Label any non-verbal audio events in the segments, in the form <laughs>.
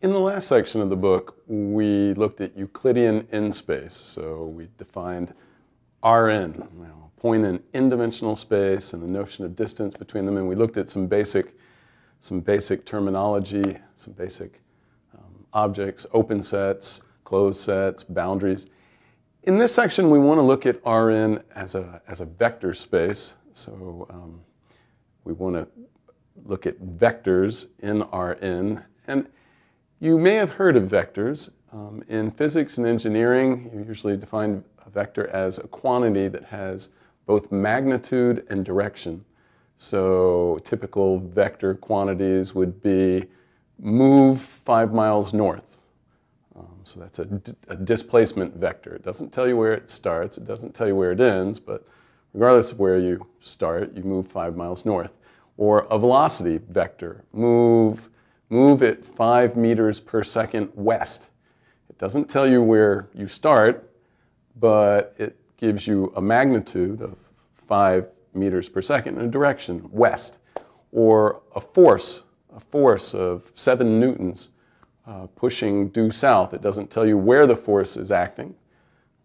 In the last section of the book, we looked at Euclidean n-space. So we defined Rn, you know, point in n-dimensional space and the notion of distance between them. And we looked at some basic, some basic terminology, some basic um, objects, open sets, closed sets, boundaries. In this section, we want to look at Rn as a, as a vector space. So um, we want to look at vectors in Rn. And you may have heard of vectors. Um, in physics and engineering, you usually define a vector as a quantity that has both magnitude and direction. So typical vector quantities would be move five miles north. Um, so that's a, a displacement vector. It doesn't tell you where it starts, it doesn't tell you where it ends, but regardless of where you start, you move five miles north. Or a velocity vector, move move at five meters per second west. It doesn't tell you where you start, but it gives you a magnitude of five meters per second in a direction west. Or a force, a force of seven newtons uh, pushing due south. It doesn't tell you where the force is acting,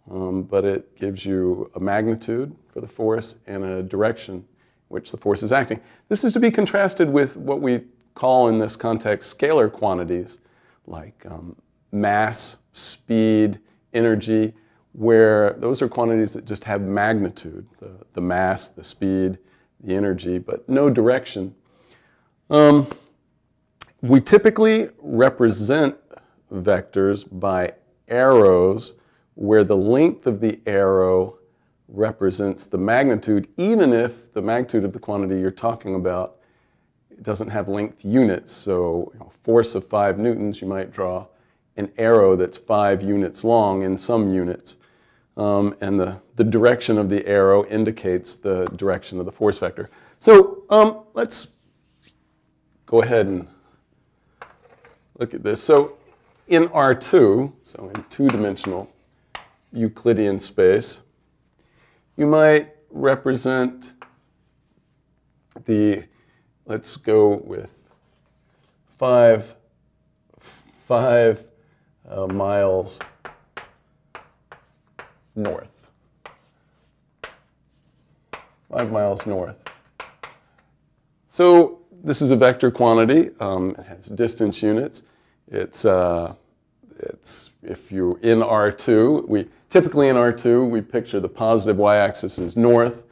um, but it gives you a magnitude for the force and a direction which the force is acting. This is to be contrasted with what we call in this context scalar quantities like um, mass, speed, energy, where those are quantities that just have magnitude, the, the mass, the speed, the energy, but no direction. Um, we typically represent vectors by arrows where the length of the arrow represents the magnitude, even if the magnitude of the quantity you're talking about it doesn't have length units. So you know, force of five newtons, you might draw an arrow that's five units long in some units. Um, and the, the direction of the arrow indicates the direction of the force vector. So um, let's go ahead and look at this. So in R2, so in two-dimensional Euclidean space, you might represent the let's go with five, five uh, miles north. Five miles north. So this is a vector quantity. Um, it has distance units. It's, uh, it's if you're in R2, we typically in R2 we picture the positive y-axis is north,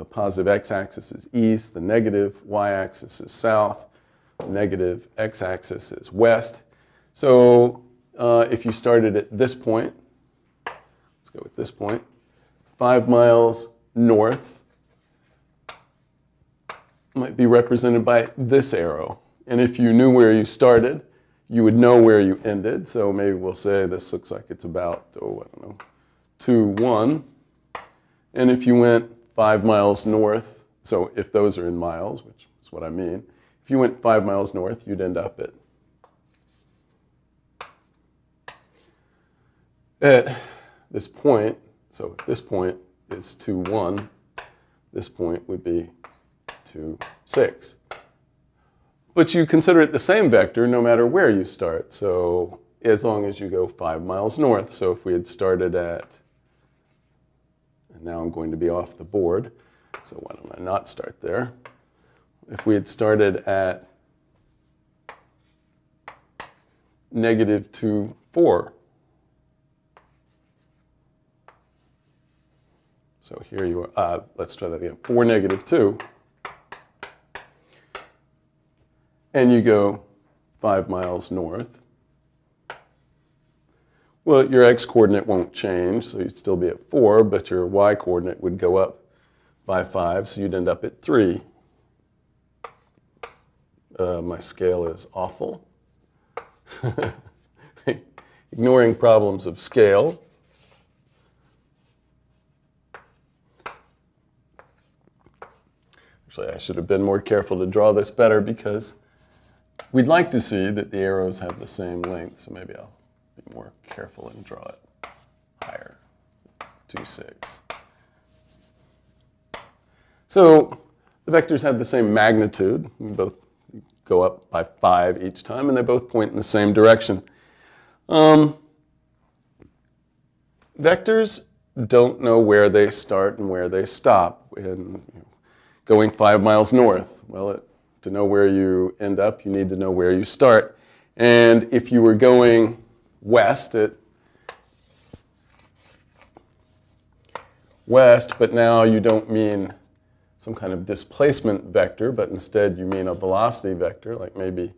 the positive x-axis is east, the negative y-axis is south, the negative x-axis is west. So uh, if you started at this point, let's go with this point, five miles north might be represented by this arrow. And if you knew where you started, you would know where you ended. So maybe we'll say this looks like it's about, oh, I don't know, 2, 1. And if you went five miles north, so if those are in miles, which is what I mean, if you went five miles north, you'd end up at, at this point, so this point is 2, 1, this point would be 2, 6. But you consider it the same vector no matter where you start, so as long as you go 5 miles north. So if we had started at and now I'm going to be off the board, so why don't I not start there? If we had started at negative 2, 4, so here you are, uh, let's try that again, 4, negative 2, and you go 5 miles north, well, your x-coordinate won't change, so you'd still be at 4, but your y-coordinate would go up by 5, so you'd end up at 3. Uh, my scale is awful. <laughs> Ignoring problems of scale. Actually, I should have been more careful to draw this better because we'd like to see that the arrows have the same length, so maybe I'll more careful and draw it higher. 2, 6. So the vectors have the same magnitude. Both go up by 5 each time, and they both point in the same direction. Um, vectors don't know where they start and where they stop. Know, going 5 miles north, well, it, to know where you end up, you need to know where you start. And if you were going west at west, but now you don't mean some kind of displacement vector, but instead you mean a velocity vector, like maybe,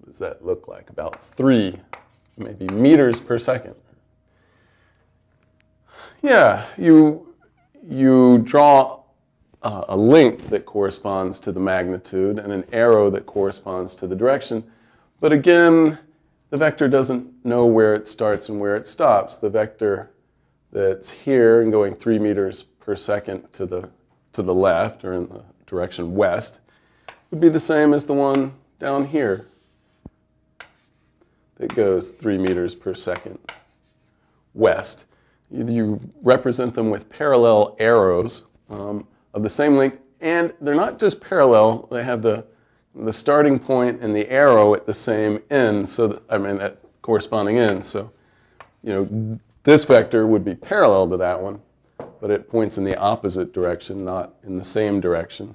what does that look like? About three, maybe meters per second. Yeah, you, you draw a length that corresponds to the magnitude and an arrow that corresponds to the direction. But again, the vector doesn't know where it starts and where it stops. The vector that's here and going three meters per second to the, to the left or in the direction west would be the same as the one down here that goes three meters per second west. You, you represent them with parallel arrows um, of the same length, and they're not just parallel, they have the, the starting point and the arrow at the same end, so that, I mean at corresponding ends. So, you know, this vector would be parallel to that one, but it points in the opposite direction, not in the same direction.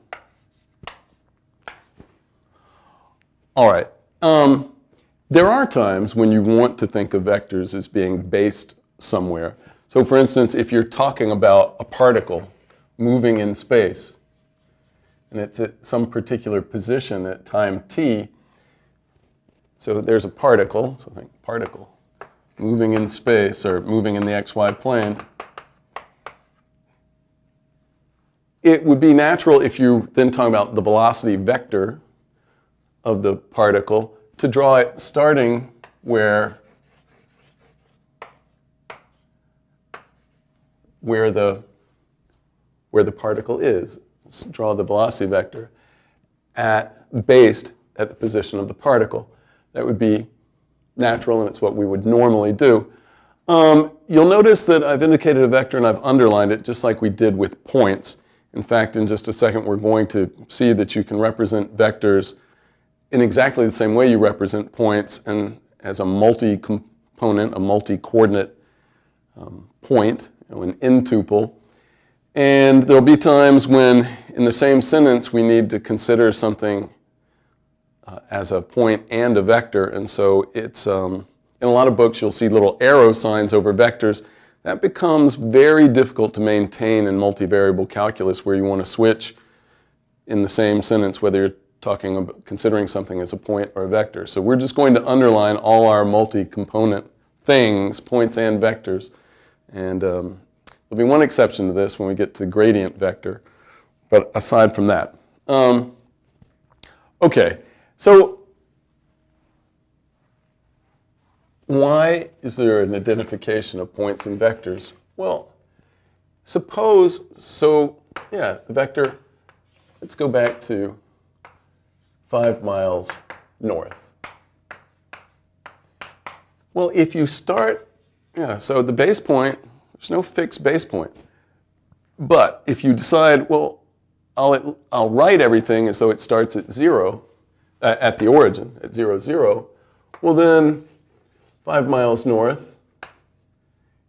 All right. Um, there are times when you want to think of vectors as being based somewhere. So for instance, if you're talking about a particle moving in space, and it's at some particular position at time t, so there's a particle, so think particle, moving in space or moving in the xy plane, it would be natural if you then talk about the velocity vector of the particle to draw it starting where where the where the particle is. Draw the velocity vector at based at the position of the particle. That would be natural and it's what we would normally do. Um, you'll notice that I've indicated a vector and I've underlined it just like we did with points. In fact, in just a second, we're going to see that you can represent vectors in exactly the same way you represent points and as a multi-component, a multi-coordinate um, point, you know, an n-tuple. And there'll be times when in the same sentence we need to consider something uh, as a point and a vector. And so it's, um, in a lot of books, you'll see little arrow signs over vectors. That becomes very difficult to maintain in multivariable calculus where you want to switch in the same sentence whether you're talking about considering something as a point or a vector. So we're just going to underline all our multi-component things, points and vectors. And um, there'll be one exception to this when we get to the gradient vector. But aside from that. Um, okay, so why is there an identification of points and vectors? Well, suppose, so yeah, the vector, let's go back to five miles north. Well, if you start, yeah, so the base point, there's no fixed base point. But if you decide, well, I'll, I'll write everything as though it starts at zero, uh, at the origin, at 0, 0, well then, five miles north,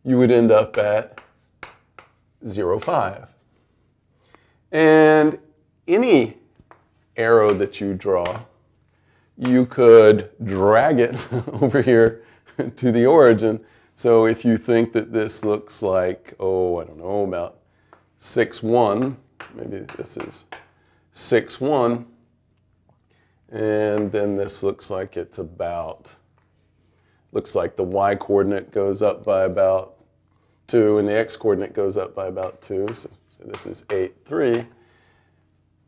you would end up at 0, 5. And any arrow that you draw, you could drag it <laughs> over here to the origin. So if you think that this looks like, oh, I don't know, about 6, 1, maybe this is 6, 1, and then this looks like it's about, looks like the y coordinate goes up by about 2 and the x coordinate goes up by about 2. So, so this is 8, 3.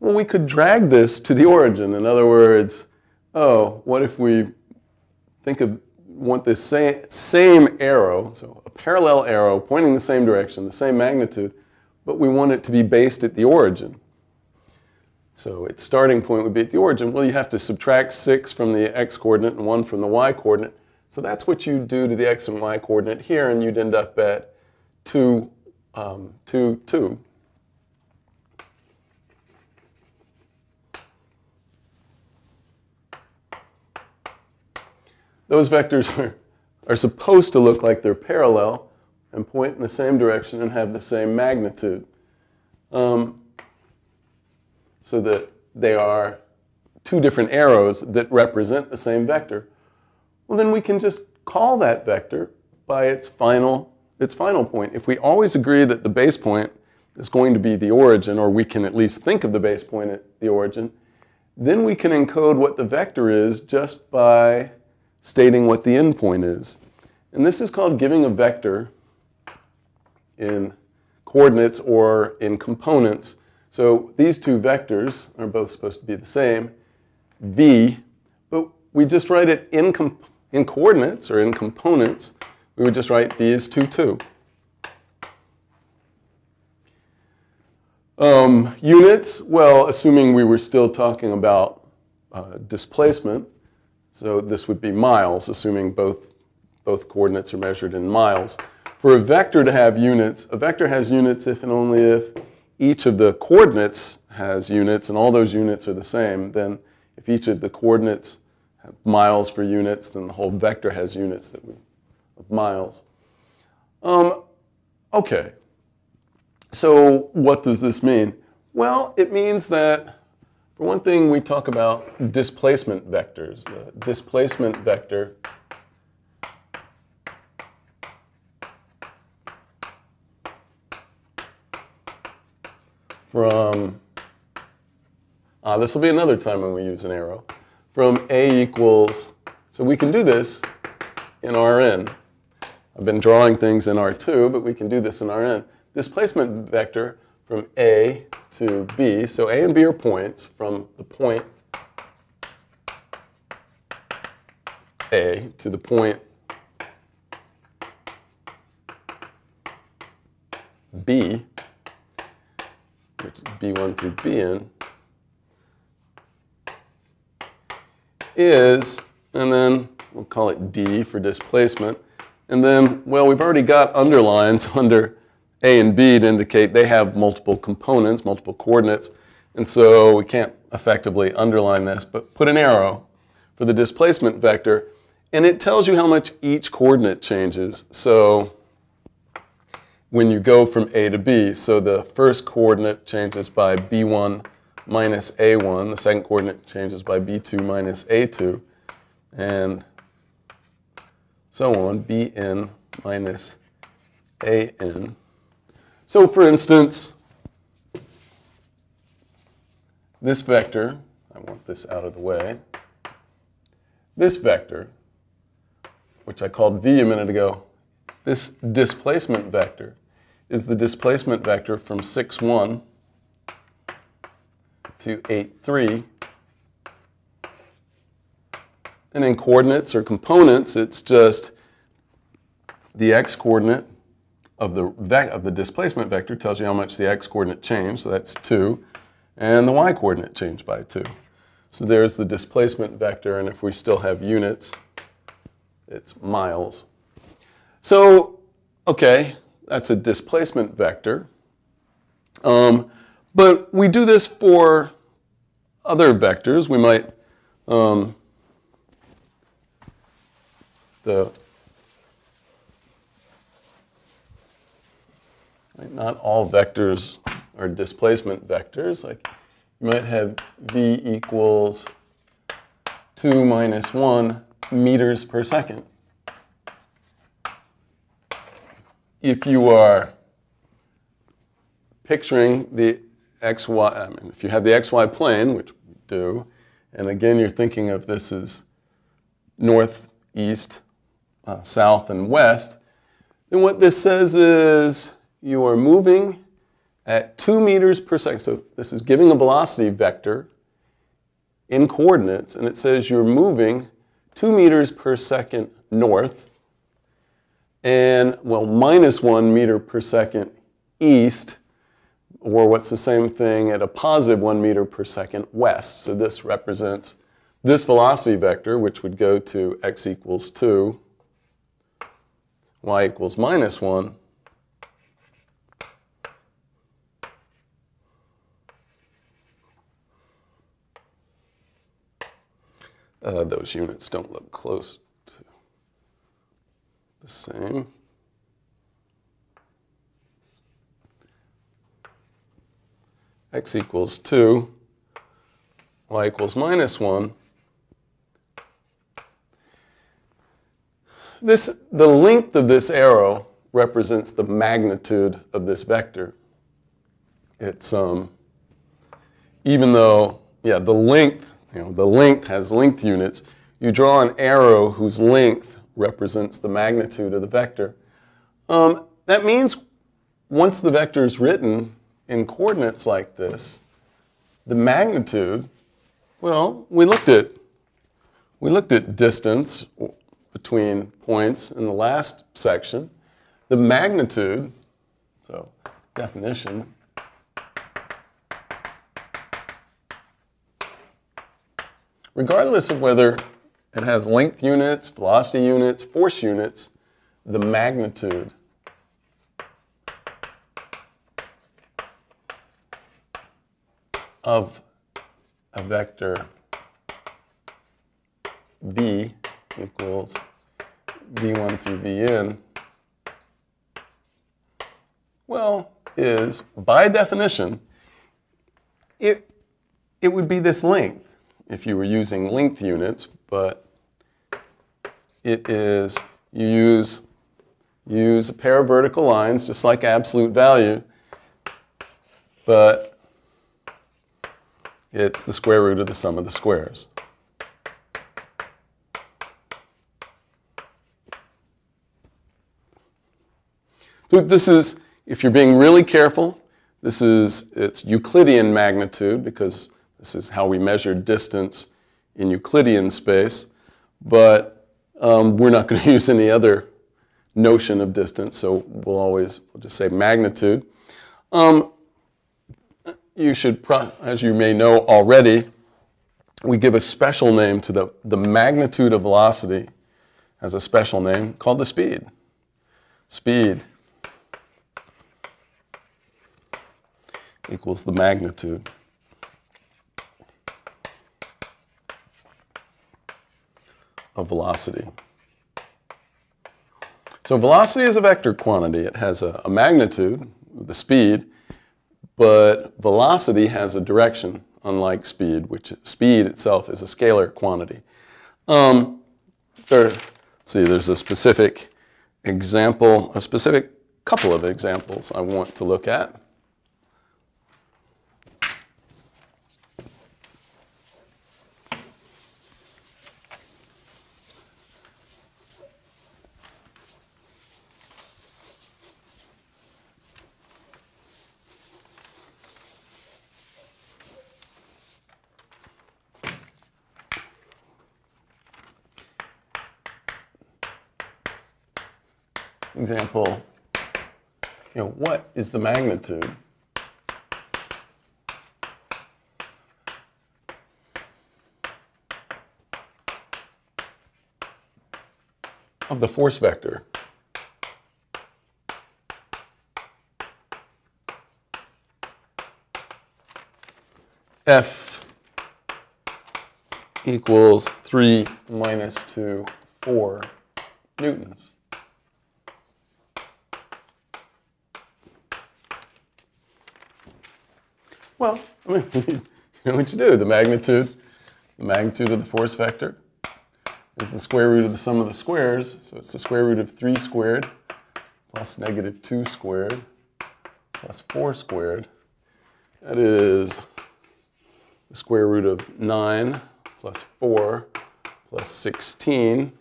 Well, we could drag this to the origin. In other words, oh, what if we think of, want this same, same arrow, so a parallel arrow pointing the same direction, the same magnitude, but we want it to be based at the origin. So its starting point would be at the origin. Well, you have to subtract 6 from the x coordinate and 1 from the y coordinate. So that's what you do to the x and y coordinate here, and you'd end up at 2, um, 2, 2. Those vectors <laughs> are, are supposed to look like they're parallel and point in the same direction and have the same magnitude. Um, so that they are two different arrows that represent the same vector. Well, then we can just call that vector by its final, its final point. If we always agree that the base point is going to be the origin, or we can at least think of the base point at the origin, then we can encode what the vector is just by stating what the endpoint is. And this is called giving a vector in coordinates or in components. So these two vectors are both supposed to be the same, v, but we just write it in, in coordinates or in components. We would just write v is 2, 2. Um, units, well, assuming we were still talking about uh, displacement, so this would be miles, assuming both, both coordinates are measured in miles. For a vector to have units, a vector has units if and only if each of the coordinates has units and all those units are the same, then if each of the coordinates have miles for units, then the whole vector has units that we, of miles. Um, okay, so what does this mean? Well, it means that, for one thing, we talk about displacement vectors. The displacement vector from, uh, this will be another time when we use an arrow, from A equals, so we can do this in Rn. I've been drawing things in R2, but we can do this in Rn displacement vector from A to B. So A and B are points from the point A to the point B, which is B1 through Bn, is, and then we'll call it D for displacement. And then, well, we've already got underlines <laughs> under a and B to indicate they have multiple components, multiple coordinates, and so we can't effectively underline this, but put an arrow for the displacement vector, and it tells you how much each coordinate changes. So when you go from A to B, so the first coordinate changes by B1 minus A1, the second coordinate changes by B2 minus A2, and so on, Bn minus An. So for instance, this vector, I want this out of the way, this vector, which I called v a minute ago, this displacement vector is the displacement vector from 6, 1 to 8, 3. And in coordinates or components, it's just the x coordinate of the, of the displacement vector tells you how much the x-coordinate changed, so that's 2, and the y-coordinate changed by 2. So there's the displacement vector, and if we still have units, it's miles. So, okay, that's a displacement vector. Um, but we do this for other vectors. We might, um, the Right? Not all vectors are displacement vectors. Like you might have v equals 2 minus 1 meters per second. If you are picturing the xy, I mean, if you have the xy plane, which we do, and again you're thinking of this as north, east, uh, south, and west, then what this says is you are moving at 2 meters per second. So this is giving a velocity vector in coordinates, and it says you're moving 2 meters per second north and, well, minus 1 meter per second east, or what's the same thing at a positive 1 meter per second west. So this represents this velocity vector, which would go to x equals 2, y equals minus 1, Uh, those units don't look close to the same. x equals 2, y equals minus 1. This, the length of this arrow represents the magnitude of this vector. It's, um, even though, yeah, the length, you know, the length has length units, you draw an arrow whose length represents the magnitude of the vector. Um, that means once the vector is written, in coordinates like this, the magnitude, well, we looked at we looked at distance between points in the last section. The magnitude, so definition, regardless of whether it has length units, velocity units, force units, the magnitude of a vector v equals v1 through vn, well, is by definition, it, it would be this length if you were using length units, but it is, you use, use a pair of vertical lines just like absolute value, but it's the square root of the sum of the squares. So this is, if you're being really careful, this is, it's Euclidean magnitude because this is how we measure distance in Euclidean space, but um, we're not <laughs> going to use any other notion of distance, so we'll always, we'll just say magnitude. Um, you should, as you may know already, we give a special name to the, the magnitude of velocity as a special name called the speed. Speed equals the magnitude. Of velocity. So velocity is a vector quantity. It has a, a magnitude, the speed, but velocity has a direction, unlike speed, which speed itself is a scalar quantity. Um, there, see, there's a specific example, a specific couple of examples I want to look at. Example, you know, what is the magnitude? of the force vector. F equals 3 minus 2, 4 newtons. Well, I mean, you know what you do. The magnitude, the magnitude of the force vector is the square root of the sum of the squares. So it's the square root of 3 squared plus negative 2 squared plus 4 squared. That is the square root of 9 plus 4 plus 16.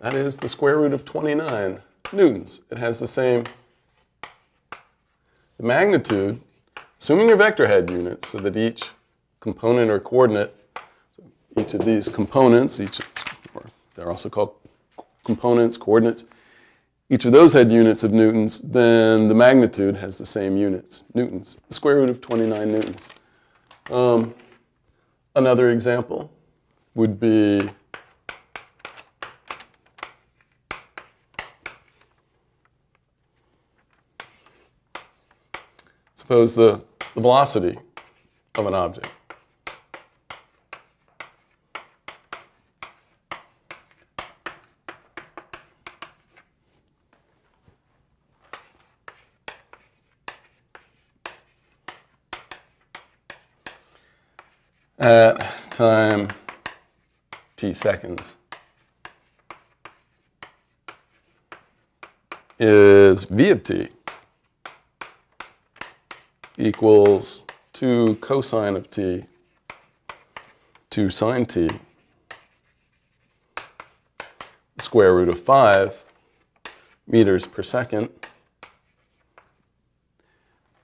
That is the square root of 29 newtons. It has the same the magnitude Assuming your vector head units so that each component or coordinate, so each of these components, each, they're also called components, coordinates, each of those had units of newtons, then the magnitude has the same units, newtons, the square root of 29 newtons. Um, another example would be suppose, the, the velocity of an object. at time t seconds is v of t equals 2 cosine of t 2 sine t square root of 5 meters per second.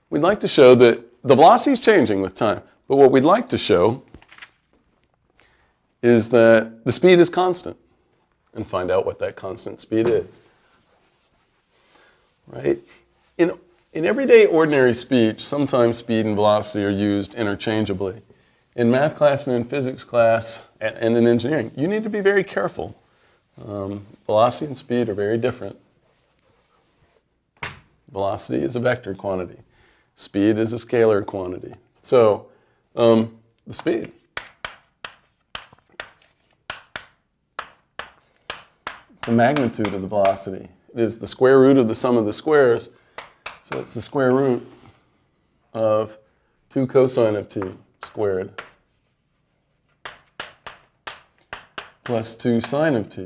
We'd like to show that the velocity is changing with time, but what we'd like to show is that the speed is constant and find out what that constant speed is. Right? In, in everyday ordinary speech, sometimes speed and velocity are used interchangeably. In math class and in physics class and in engineering, you need to be very careful. Um, velocity and speed are very different. Velocity is a vector quantity. Speed is a scalar quantity. So, um, the speed. It's the magnitude of the velocity. It is the square root of the sum of the squares. So it's the square root of 2 cosine of t squared plus 2 sine of t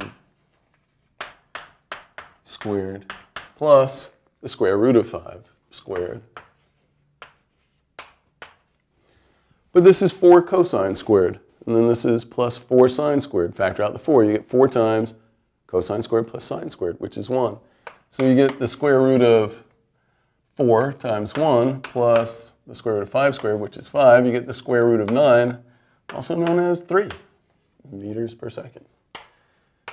squared plus the square root of 5 squared. But this is 4 cosine squared. And then this is plus 4 sine squared. Factor out the 4. You get 4 times cosine squared plus sine squared, which is 1. So you get the square root of 4 times 1 plus the square root of 5 squared, which is 5. You get the square root of 9, also known as 3 meters per second.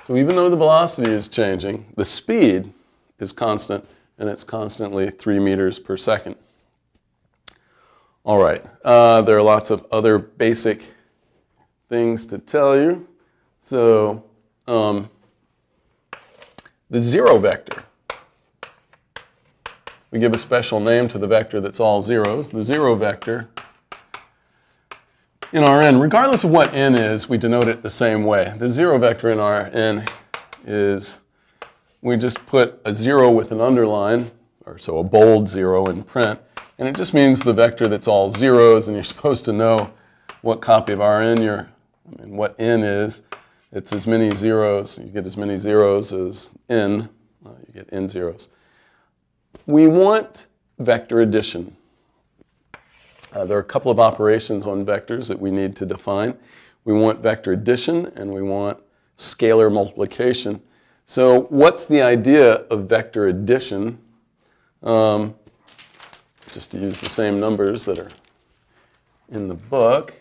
So even though the velocity is changing, the speed is constant, and it's constantly 3 meters per second. All right, uh, there are lots of other basic things to tell you. So um, the zero vector we give a special name to the vector that's all zeros, the zero vector. In Rn, regardless of what n is, we denote it the same way. The zero vector in Rn is, we just put a zero with an underline, or so a bold zero in print, and it just means the vector that's all zeros, and you're <laughs> supposed to know what copy of Rn you're, I mean, what n is. It's as many zeros, you get as many zeros as n, uh, you get n zeros. We want vector addition. Uh, there are a couple of operations on vectors that we need to define. We want vector addition and we want scalar multiplication. So what's the idea of vector addition? Um, just to use the same numbers that are in the book.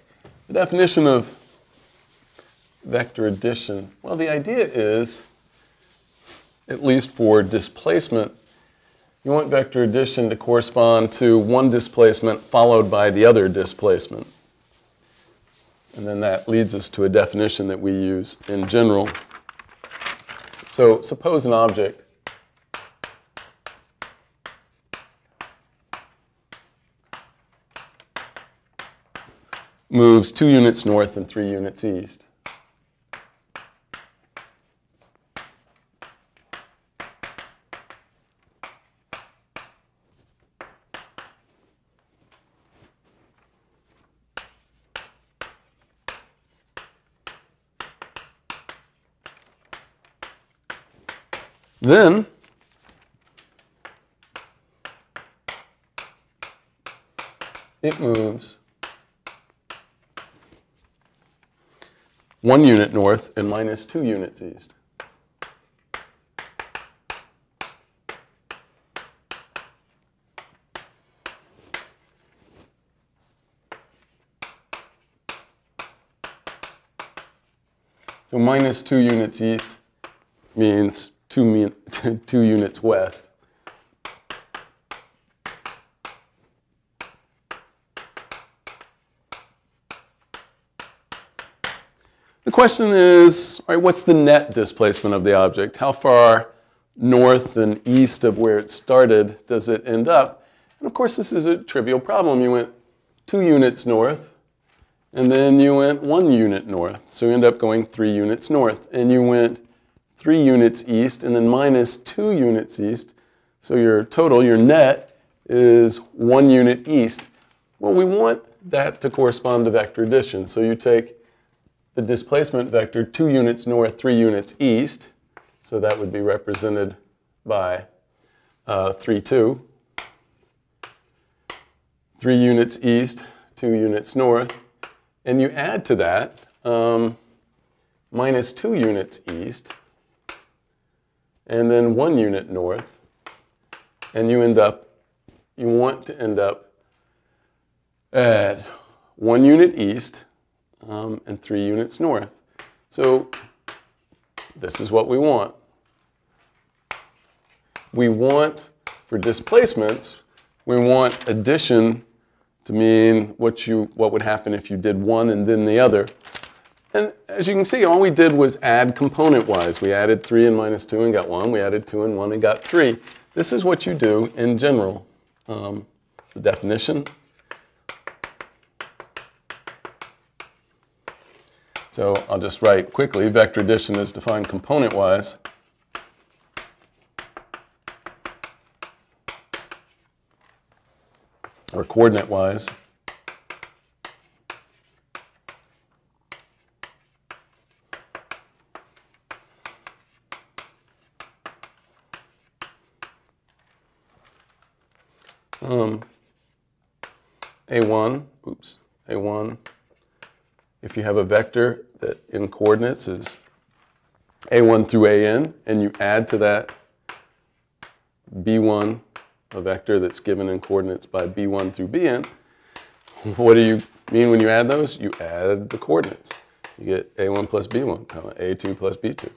The definition of vector addition, well, the idea is, at least for displacement, you want vector addition to correspond to one displacement followed by the other displacement. And then that leads us to a definition that we use in general. So suppose an object moves two units north and three units east. Then, it moves one unit north and minus two units east. So minus two units east means two, <laughs> two units west. The question is, all right, what's the net displacement of the object? How far north and east of where it started does it end up? And of course, this is a trivial problem. You went two units north, and then you went one unit north. So you end up going three units north. And you went 3 units east, and then minus 2 units east. So your total, your net, is 1 unit east. Well, we want that to correspond to vector addition. So you take the displacement vector 2 units north, 3 units east. So that would be represented by uh, 3, 2. 3 units east, 2 units north. And you add to that um, minus 2 units east, and then 1 unit north. And you end up, you want to end up at 1 unit east um, and 3 units north. So this is what we want. We want, for displacements, we want addition to mean what, you, what would happen if you did one and then the other. And as you can see, all we did was add component-wise. We added 3 and minus 2 and got 1. We added 2 and 1 and got 3. This is what you do in general. Um, the definition. So I'll just write quickly. Vector addition is defined component-wise. or coordinate-wise. Um, A1, oops, A1, if you have a vector that in coordinates is A1 through AN, and you add to that B1 a vector that's given in coordinates by b1 through bn, <laughs> what do you mean when you add those? You add the coordinates. You get a1 plus b1, comma, a2 plus b2,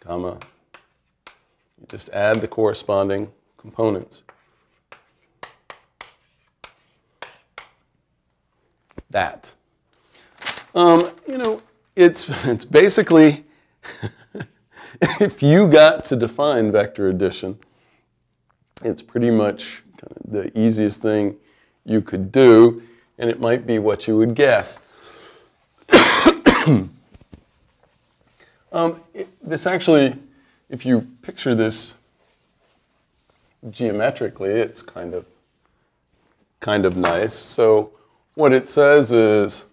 comma. You just add the corresponding components. That. Um, you know, it's, <laughs> it's basically, <laughs> if you got to define vector addition, it's pretty much kind of the easiest thing you could do, and it might be what you would guess. <coughs> um, it, this actually, if you picture this geometrically, it's kind of kind of nice. So what it says is,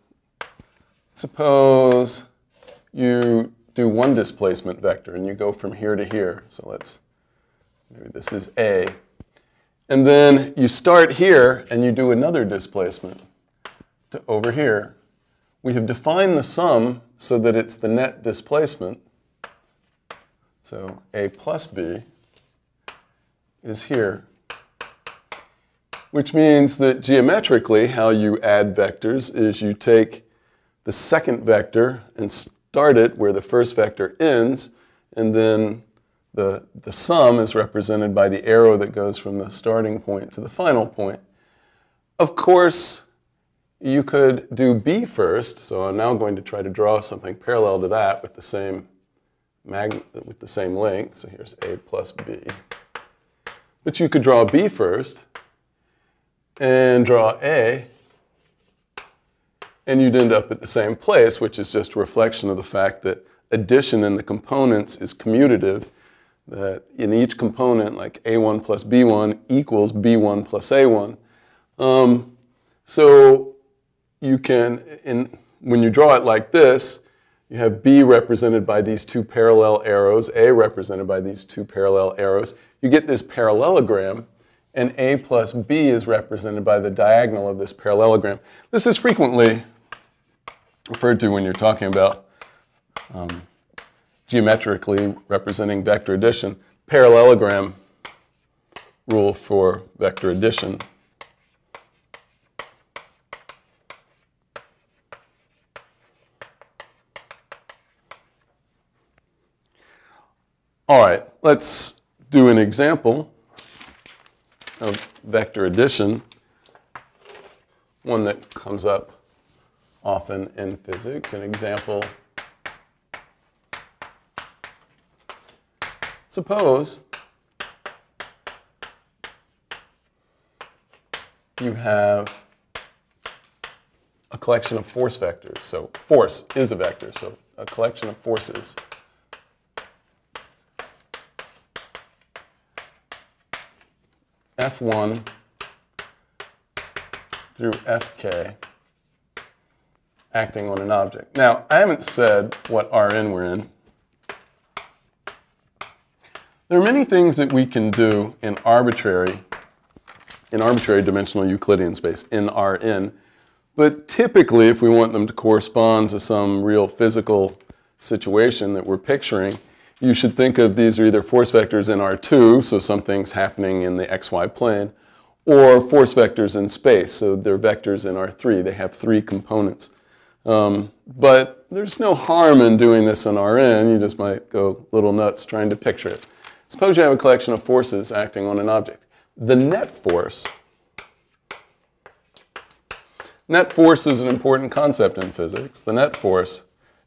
suppose you do one displacement vector and you go from here to here. So let's Maybe this is A. And then you start here and you do another displacement to over here. We have defined the sum so that it's the net displacement. So A plus B is here, which means that geometrically how you add vectors is you take the second vector and start it where the first vector ends, and then the, the sum is represented by the arrow that goes from the starting point to the final point. Of course, you could do B first, so I'm now going to try to draw something parallel to that with the same mag with the same length. So here's A plus B. But you could draw B first and draw A, and you'd end up at the same place, which is just a reflection of the fact that addition in the components is commutative that in each component, like A1 plus B1 equals B1 plus A1. Um, so you can, in, when you draw it like this, you have B represented by these two parallel arrows, A represented by these two parallel arrows. You get this parallelogram, and A plus B is represented by the diagonal of this parallelogram. This is frequently referred to when you're talking about um, geometrically representing vector addition, parallelogram rule for vector addition. All right, let's do an example of vector addition, one that comes up often in physics. An example Suppose you have a collection of force vectors. So force is a vector, so a collection of forces. F1 through fk acting on an object. Now, I haven't said what Rn we're in. There are many things that we can do in arbitrary, in arbitrary dimensional Euclidean space, in Rn, but typically if we want them to correspond to some real physical situation that we're picturing, you should think of these are either force vectors in R2, so something's happening in the xy plane, or force vectors in space, so they're vectors in R3. They have three components. Um, but there's no harm in doing this in Rn. You just might go little nuts trying to picture it. Suppose you have a collection of forces acting on an object. The net force, net force is an important concept in physics. The net force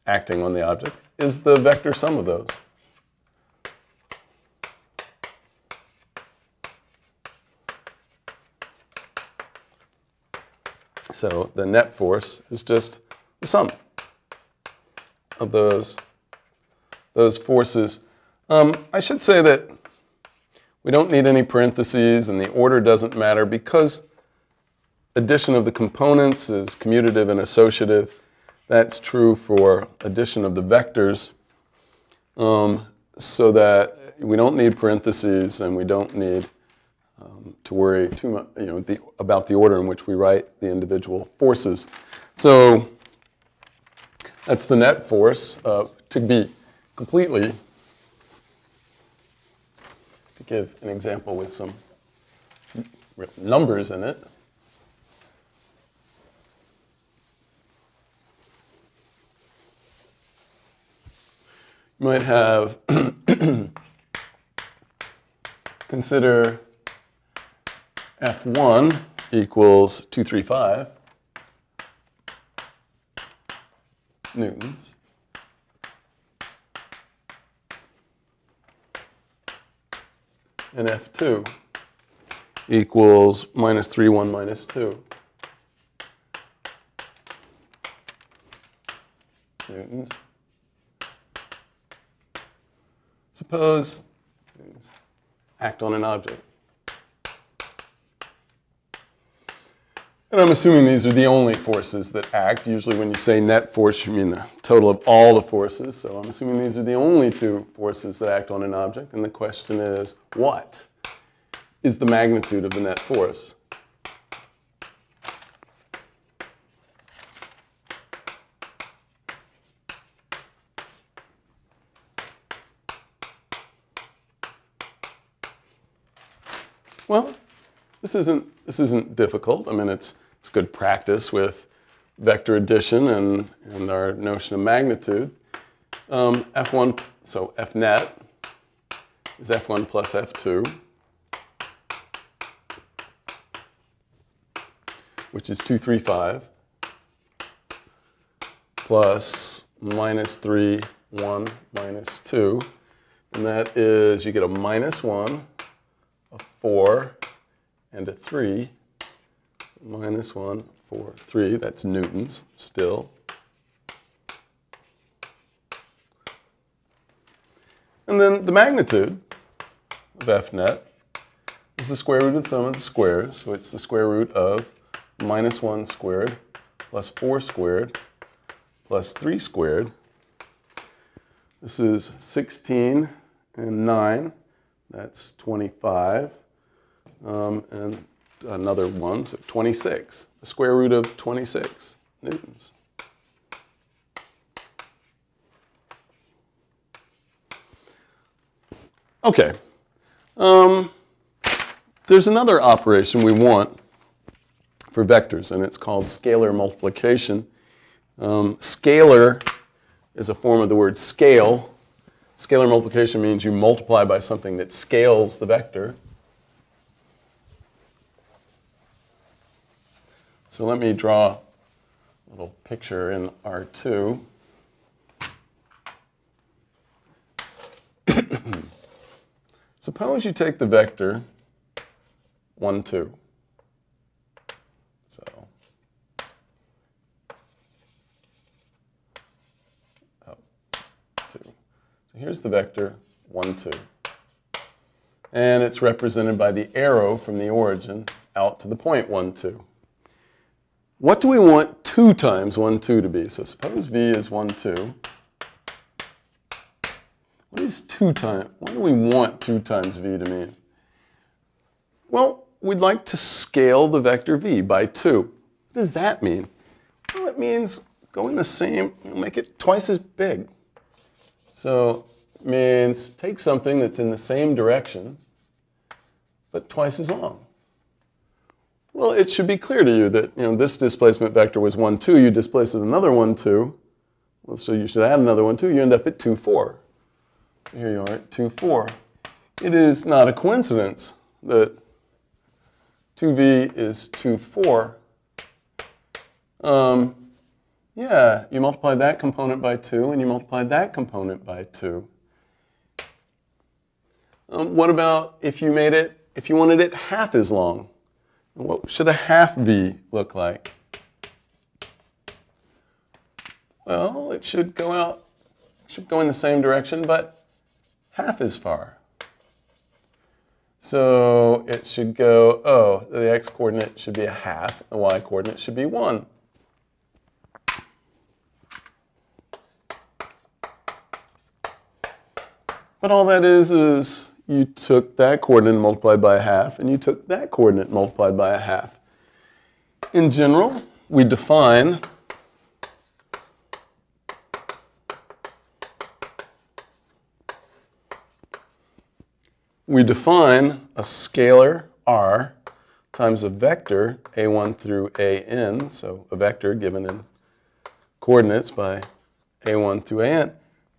acting on the object is the vector sum of those. So the net force is just the sum of those, those forces. Um, I should say that we don't need any parentheses and the order doesn't matter because addition of the components is commutative and associative. That's true for addition of the vectors um, so that we don't need parentheses and we don't need um, to worry too much you know, the, about the order in which we write the individual forces. So that's the net force. Uh, to be completely, to give an example with some numbers in it, you might have <clears throat> consider F1 equals 235 newtons. And F2 equals minus 3, 1 minus 2 newtons. Suppose act on an object. And I'm assuming these are the only forces that act. Usually when you say net force, you mean the total of all the forces. So I'm assuming these are the only two forces that act on an object. And the question is, what is the magnitude of the net force? Well, this isn't, this isn't difficult. I mean, it's it's good practice with vector addition and, and our notion of magnitude. Um, F1, so F net is F1 plus F2, which is 235 plus minus 3, 1, minus 2. And that is, you get a minus 1, a 4, and a 3 minus 1, 4, 3. That's newtons still. And then the magnitude of F net is the square root of the sum of the squares. So it's the square root of minus 1 squared plus 4 squared plus 3 squared. This is 16 and 9. That's 25. Um, and another one, so 26, the square root of 26 newtons. Okay. Um, there's another operation we want for vectors, and it's called scalar multiplication. Um, scalar is a form of the word scale. Scalar multiplication means you multiply by something that scales the vector. So let me draw a little picture in R2. <coughs> Suppose you take the vector 1, 2. So, oh, 2. So here's the vector 1, 2. And it's represented by the arrow from the origin out to the point 1, 2. What do we want 2 times 1, 2 to be? So suppose v is 1, 2. What is 2 times, what do we want 2 times v to mean? Well, we'd like to scale the vector v by 2. What does that mean? Well, it means go in the same, make it twice as big. So means take something that's in the same direction, but twice as long. Well, it should be clear to you that you know, this displacement vector was 1, 2. You displace it another 1, 2. Well, so you should add another 1, 2. You end up at 2, 4. So here you are at 2, 4. It is not a coincidence that 2v is 2, 4. Um, yeah, you multiply that component by 2, and you multiply that component by 2. Um, what about if you made it, if you wanted it half as long? What should a half v look like? Well, it should go out, should go in the same direction, but half as far. So it should go, oh, the x coordinate should be a half, the y coordinate should be 1. But all that is is you took that coordinate and multiplied by a half, and you took that coordinate multiplied by a half. In general, we define we define a scalar r times a vector a1 through an, so a vector given in coordinates by a1 through an,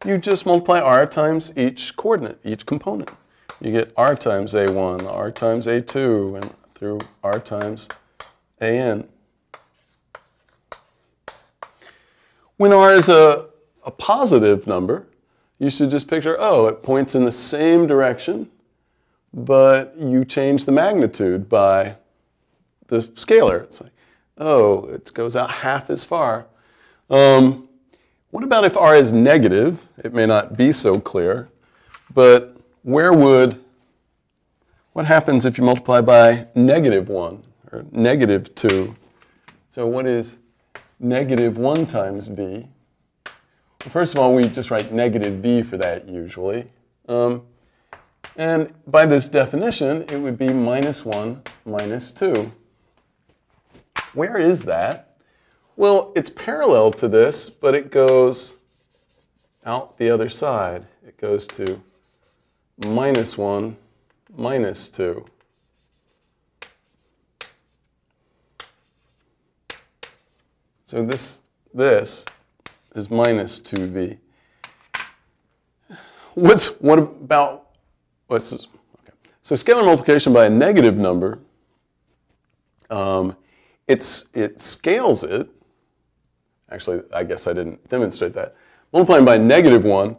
you just multiply r times each coordinate, each component you get r times a1, r times a2, and through r times an. When r is a, a positive number, you should just picture, oh, it points in the same direction, but you change the magnitude by the scalar. It's like, oh, it goes out half as far. Um, what about if r is negative? It may not be so clear, but where would, what happens if you multiply by negative 1 or negative 2? So what is negative 1 times v? Well, first of all, we just write negative v for that usually. Um, and by this definition, it would be minus 1 minus 2. Where is that? Well, it's parallel to this, but it goes out the other side. It goes to minus 1 minus 2. So this, this is minus 2v. What's, what about, what's, okay. So scalar multiplication by a negative number, um, it's, it scales it. Actually, I guess I didn't demonstrate that. Multiplying by negative 1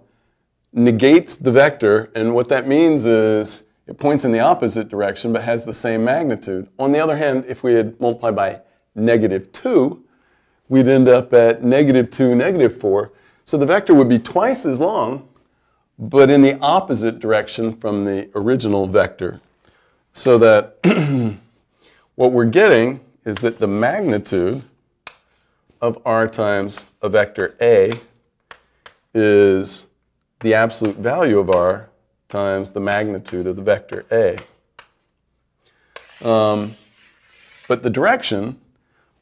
negates the vector, and what that means is it points in the opposite direction but has the same magnitude. On the other hand, if we had multiplied by negative 2, we'd end up at negative 2, negative 4. So the vector would be twice as long, but in the opposite direction from the original vector. So that <clears throat> what we're getting is that the magnitude of r times a vector a is the absolute value of r times the magnitude of the vector a. Um, but the direction,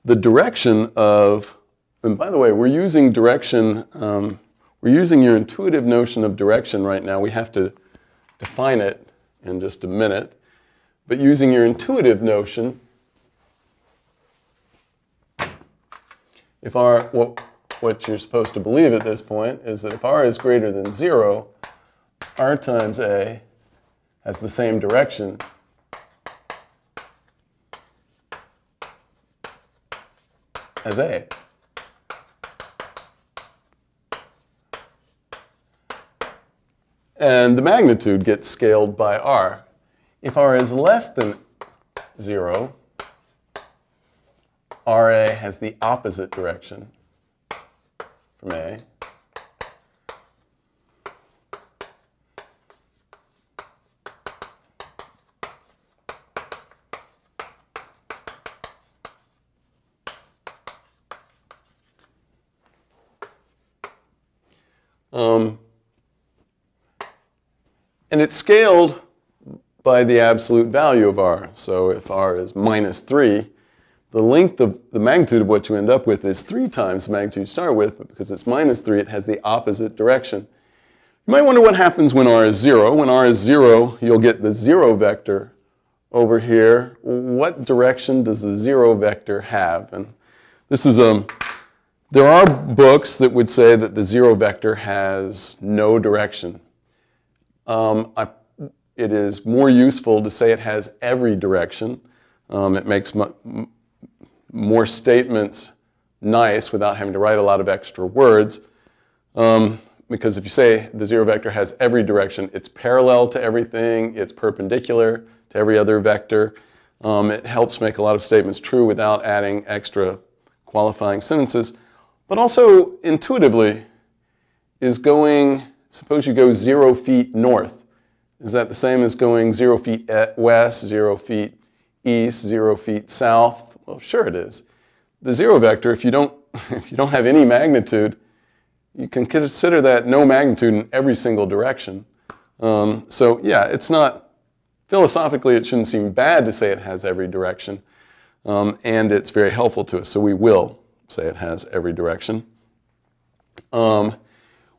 the direction of, and by the way, we're using direction, um, we're using your intuitive notion of direction right now. We have to define it in just a minute. But using your intuitive notion, if our, what, what you're supposed to believe at this point is that if r is greater than 0, r times a has the same direction as a. And the magnitude gets scaled by r. If r is less than 0, RA has the opposite direction May. Um, and it's scaled by the absolute value of r. So if r is minus 3, the length of the magnitude of what you end up with is 3 times the magnitude you start with, but because it's minus 3, it has the opposite direction. You might wonder what happens when r is 0. When r is 0, you'll get the 0 vector over here. What direction does the 0 vector have? And this is a, um, there are books that would say that the 0 vector has no direction. Um, I, it is more useful to say it has every direction. Um, it makes more statements nice without having to write a lot of extra words. Um, because if you say the zero vector has every direction, it's parallel to everything, it's perpendicular to every other vector. Um, it helps make a lot of statements true without adding extra qualifying sentences. But also intuitively is going Suppose you go zero feet north. Is that the same as going zero feet west, zero feet east, zero feet south? Well, sure it is. The zero vector, if you don't, <laughs> if you don't have any magnitude, you can consider that no magnitude in every single direction. Um, so yeah, it's not, philosophically it shouldn't seem bad to say it has every direction. Um, and it's very helpful to us, so we will say it has every direction. Um,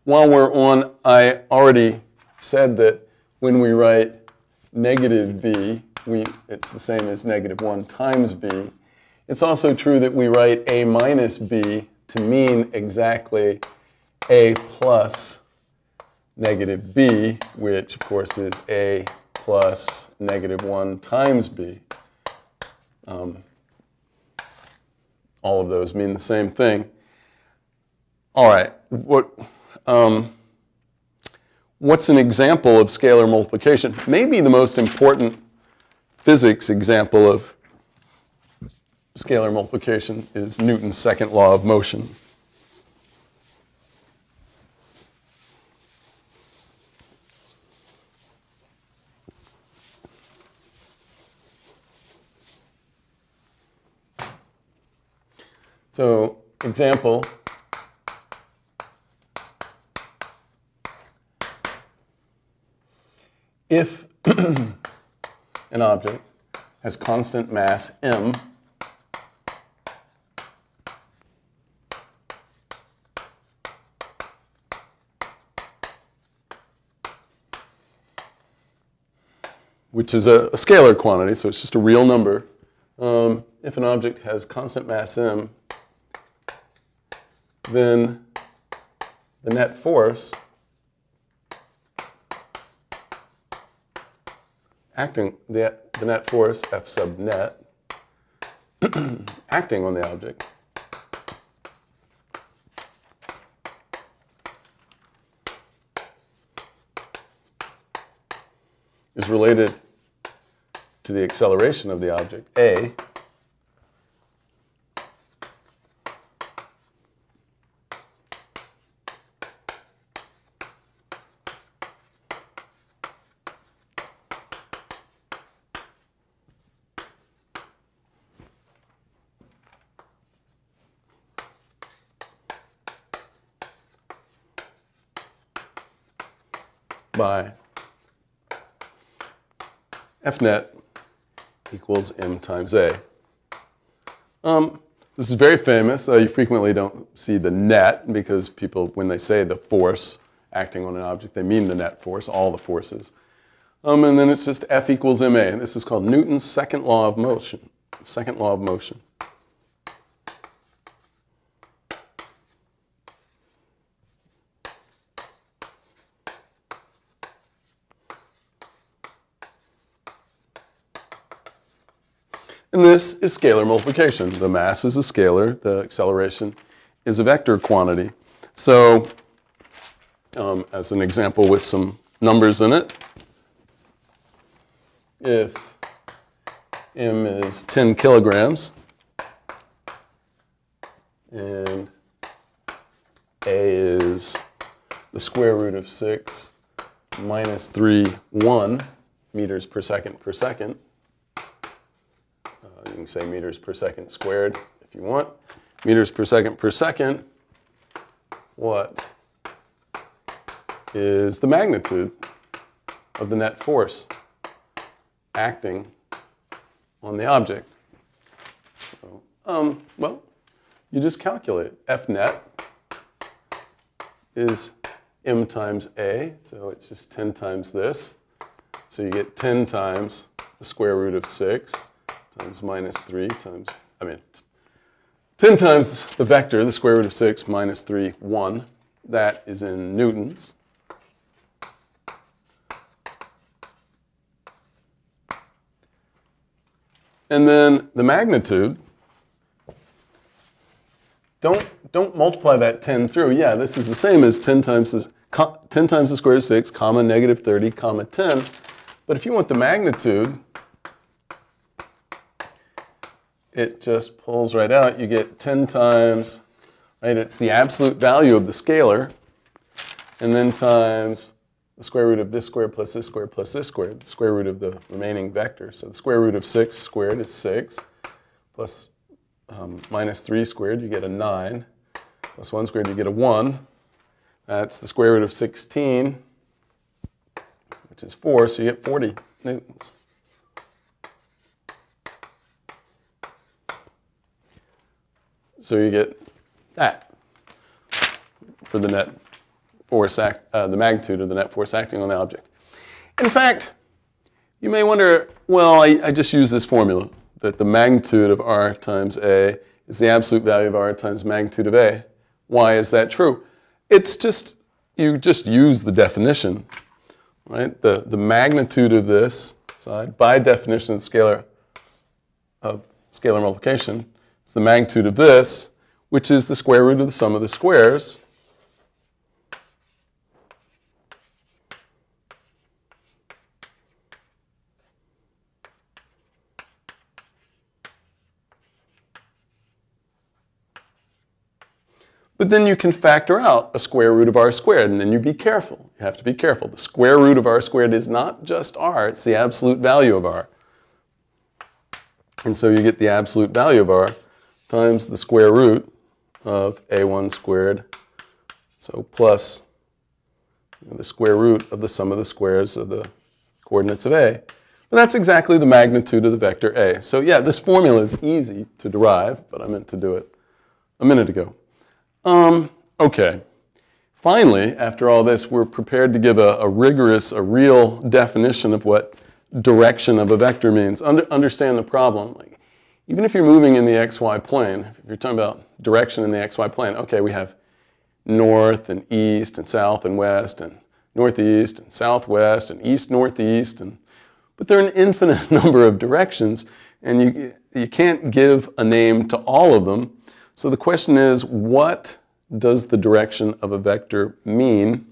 while we're on, I already said that when we write negative v, we, it's the same as negative 1 times v. It's also true that we write a minus b to mean exactly a plus negative b, which of course is a plus negative 1 times b. Um, all of those mean the same thing. All right, what um, what's an example of scalar multiplication? Maybe the most important physics example of scalar multiplication is Newton's second law of motion. So, example, if <clears throat> an object has constant mass m, which is a, a, scalar quantity, so it's just a real number. Um, if an object has constant mass m, then the net force acting the, the net force F sub net <clears throat> acting on the object is related to the acceleration of the object, A, by Fnet equals m times a. Um, this is very famous. Uh, you frequently don't see the net because people, when they say the force acting on an object, they mean the net force, all the forces. Um, and then it's just F equals ma. This is called Newton's second law of motion. Second law of motion. And this is scalar multiplication. The mass is a scalar. The acceleration is a vector quantity. So um, as an example with some numbers in it, if m is 10 kilograms and a is the square root of 6 minus 3, 1 meters per second per second, you can say meters per second squared if you want. Meters per second per second, what is the magnitude of the net force acting on the object. So, um, well, you just calculate. F net is m times a, so it's just 10 times this. So you get 10 times the square root of 6 times minus 3 times, I mean, 10 times the vector, the square root of 6 minus 3, 1. That is in newtons. And then the magnitude, don't, don't multiply that 10 through. Yeah, this is the same as 10 times, the, 10 times the square root of 6, comma, negative 30, comma, 10. But if you want the magnitude, it just pulls right out. You get 10 times, right? It's the absolute value of the scalar, and then times the square root of this squared plus this squared plus this squared, the square root of the remaining vector. So the square root of 6 squared is 6, plus um, minus 3 squared, you get a 9, plus 1 squared, you get a 1. That's the square root of 16, which is 4, so you get 40 newtons. So you get that for the net force, act, uh, the magnitude of the net force acting on the object. In fact, you may wonder, well, I, I just use this formula, that the magnitude of r times a is the absolute value of r times magnitude of a. Why is that true? It's just, you just use the definition, right? The, the magnitude of this side, by definition, scalar of scalar multiplication, is the magnitude of this, which is the square root of the sum of the squares. But then you can factor out a square root of r squared, and then you be careful. You have to be careful. The square root of r squared is not just r, it's the absolute value of r. And so you get the absolute value of r times the square root of a1 squared, so plus the square root of the sum of the squares of the coordinates of a. And that's exactly the magnitude of the vector a. So yeah, this formula is easy to derive, but I meant to do it a minute ago. Um, okay. Finally, after all this, we're prepared to give a, a rigorous, a real definition of what direction of a vector means. Under, understand the problem. Like, even if you're moving in the xy plane, if you're talking about direction in the xy plane, okay, we have north and east and south and west and northeast and southwest and east northeast and but there are an infinite <laughs> number of directions and you, you can't give a name to all of them. So the question is, what does the direction of a vector mean?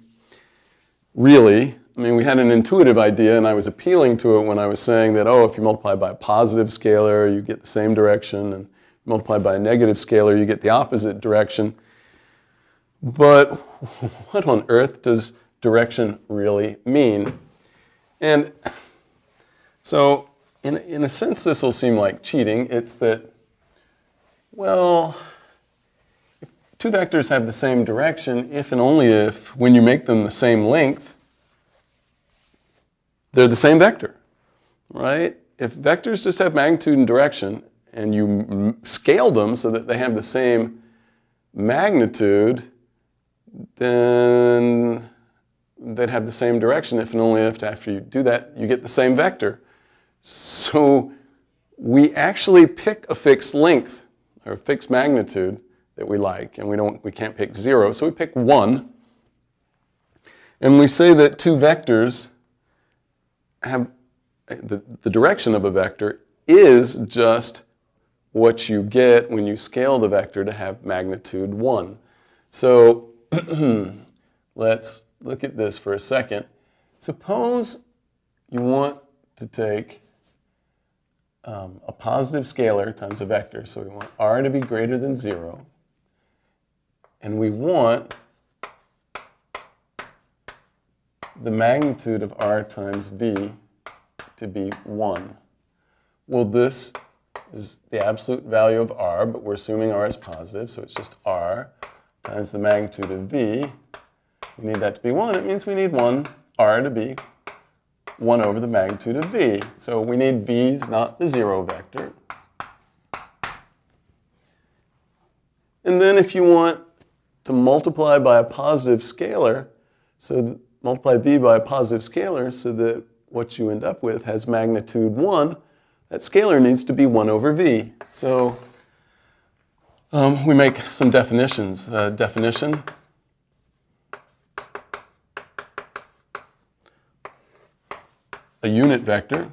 Really, I mean, we had an intuitive idea, and I was appealing to it when I was saying that, oh, if you multiply by a positive scalar, you get the same direction, and multiply by a negative scalar, you get the opposite direction. But <laughs> what on earth does direction really mean? And so, in, in a sense, this will seem like cheating. It's that, well, if two vectors have the same direction, if and only if, when you make them the same length, they're the same vector, right? If vectors just have magnitude and direction, and you scale them so that they have the same magnitude, then they'd have the same direction if and only if after you do that, you get the same vector. So we actually pick a fixed length or a fixed magnitude that we like, and we, don't, we can't pick zero, so we pick one. And we say that two vectors have the, the direction of a vector is just what you get when you scale the vector to have magnitude 1. So <clears throat> let's look at this for a second. Suppose you want to take um, a positive scalar times a vector. So we want r to be greater than 0. And we want the magnitude of r times v to be 1. Well, this is the absolute value of r, but we're assuming r is positive, so it's just r times the magnitude of v we need that to be 1. It means we need 1 r to be 1 over the magnitude of v. So we need v's, not the 0 vector. And then if you want to multiply by a positive scalar, so multiply v by a positive scalar so that what you end up with has magnitude 1, that scalar needs to be 1 over v. So um, we make some definitions. The definition a unit vector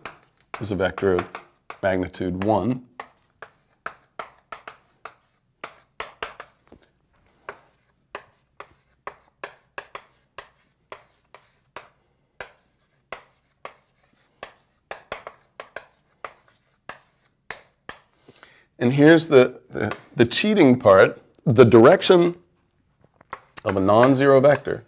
is a vector of magnitude 1. And here's the, the, the cheating part. The direction of a non-zero vector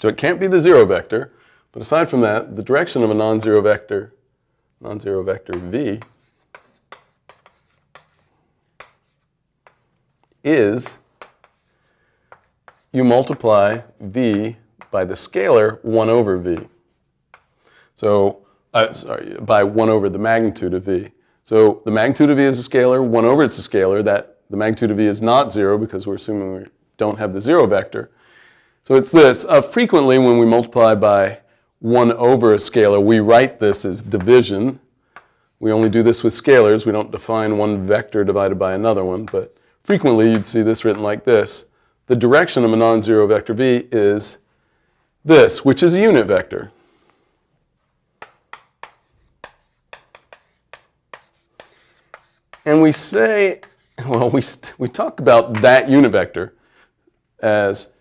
So it can't be the zero vector, but aside from that, the direction of a non-zero vector, non-zero vector v, is you multiply v by the scalar 1 over v. So, uh, sorry, by 1 over the magnitude of v. So the magnitude of v is a scalar, 1 over it's a scalar. That the magnitude of v is not 0 because we're assuming we don't have the 0 vector. So it's this. Uh, frequently when we multiply by 1 over a scalar, we write this as division. We only do this with scalars. We don't define one vector divided by another one. But frequently you'd see this written like this. The direction of a non-zero vector v is this, which is a unit vector. And we say, <laughs> well, we, we talk about that unit vector as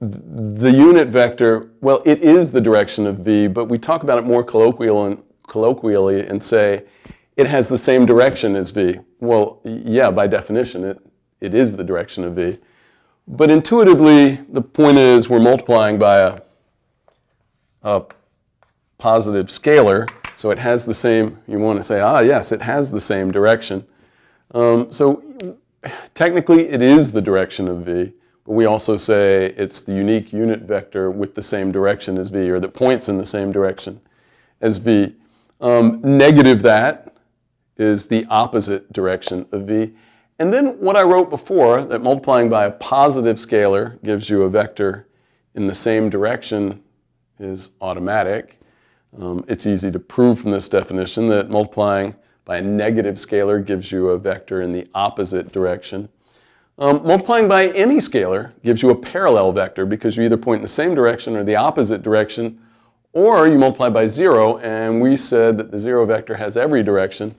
the unit vector, well, it is the direction of v, but we talk about it more colloquial and, colloquially and say it has the same direction as v. Well, yeah, by definition, it, it is the direction of v. But intuitively, the point is we're multiplying by a, a positive scalar, so it has the same, you want to say, ah, yes, it has the same direction. Um, so technically, it is the direction of v. But we also say it's the unique unit vector with the same direction as v, or that points in the same direction as v. Um, negative that is the opposite direction of v. And then what I wrote before, that multiplying by a positive scalar gives you a vector in the same direction is automatic. Um, it's easy to prove from this definition that multiplying by a negative scalar gives you a vector in the opposite direction. Um, multiplying by any scalar gives you a parallel vector because you either point in the same direction or the opposite direction, or you multiply by zero, and we said that the zero vector has every direction.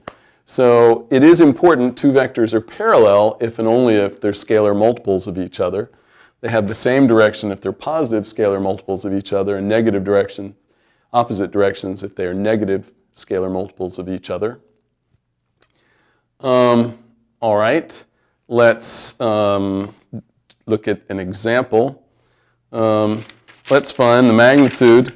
So it is important two vectors are parallel if and only if they're scalar multiples of each other. They have the same direction if they're positive scalar multiples of each other, and negative direction, opposite directions if they are negative scalar multiples of each other. Um, all right. Let's um, look at an example. Um, let's find the magnitude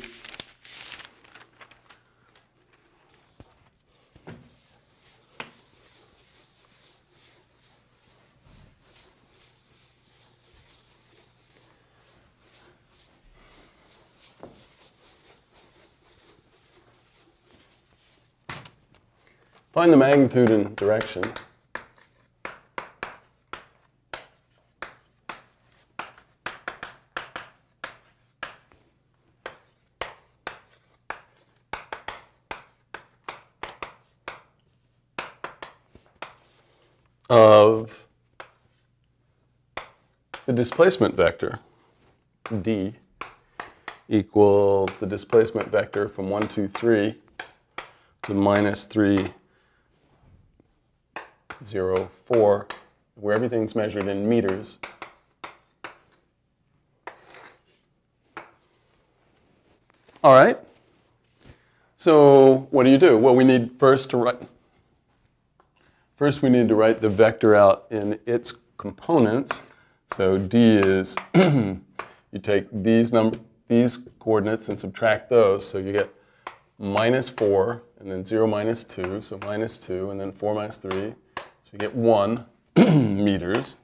Find the magnitude and direction. of the displacement vector, d, equals the displacement vector from 1, 2, 3 to minus 3, 0, 4, where everything's measured in meters. All right. So what do you do? Well, we need first to write First, we need to write the vector out in its components. So d is, <clears throat> you take these, num these coordinates and subtract those. So you get minus 4, and then 0 minus 2, so minus 2, and then 4 minus 3, so you get 1 <clears throat> meters.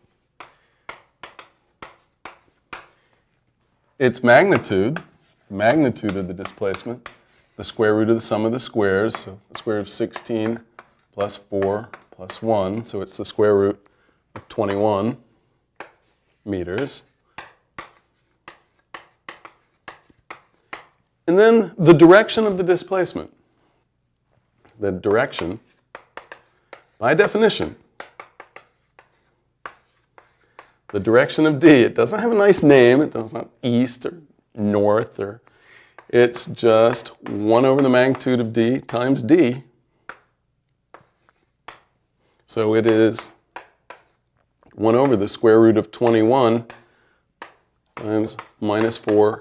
Its magnitude, magnitude of the displacement, the square root of the sum of the squares, so the square root of 16 plus 4 plus 1, so it's the square root of 21 meters. And then the direction of the displacement. The direction, by definition, the direction of D, it doesn't have a nice name. It does not east or north or it's just 1 over the magnitude of D times D. So it is 1 over the square root of 21 times minus 4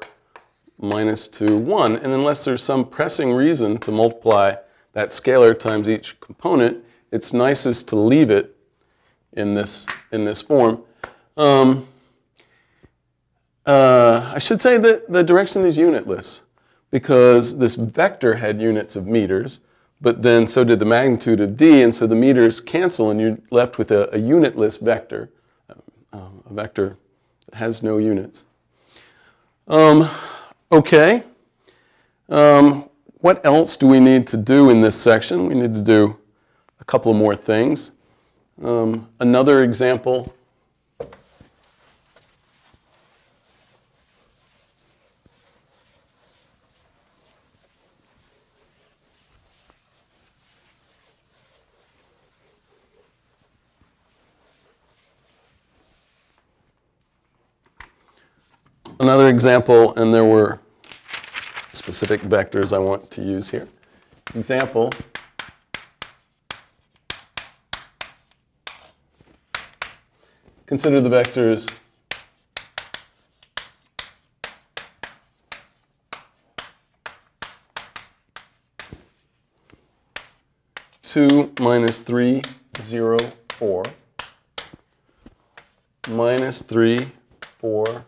minus 2, 1. And unless there's some pressing reason to multiply that scalar times each component, it's nicest to leave it in this, in this form. Um, uh, I should say that the direction is unitless because this vector had units of meters, but then so did the magnitude of d, and so the meters cancel and you're left with a, a unitless vector, um, a vector that has no units. Um, Okay. Um, what else do we need to do in this section? We need to do couple of more things. Um, another example Another example, and there were specific vectors I want to use here. Example, consider the vectors. Two minus three zero four. Minus three four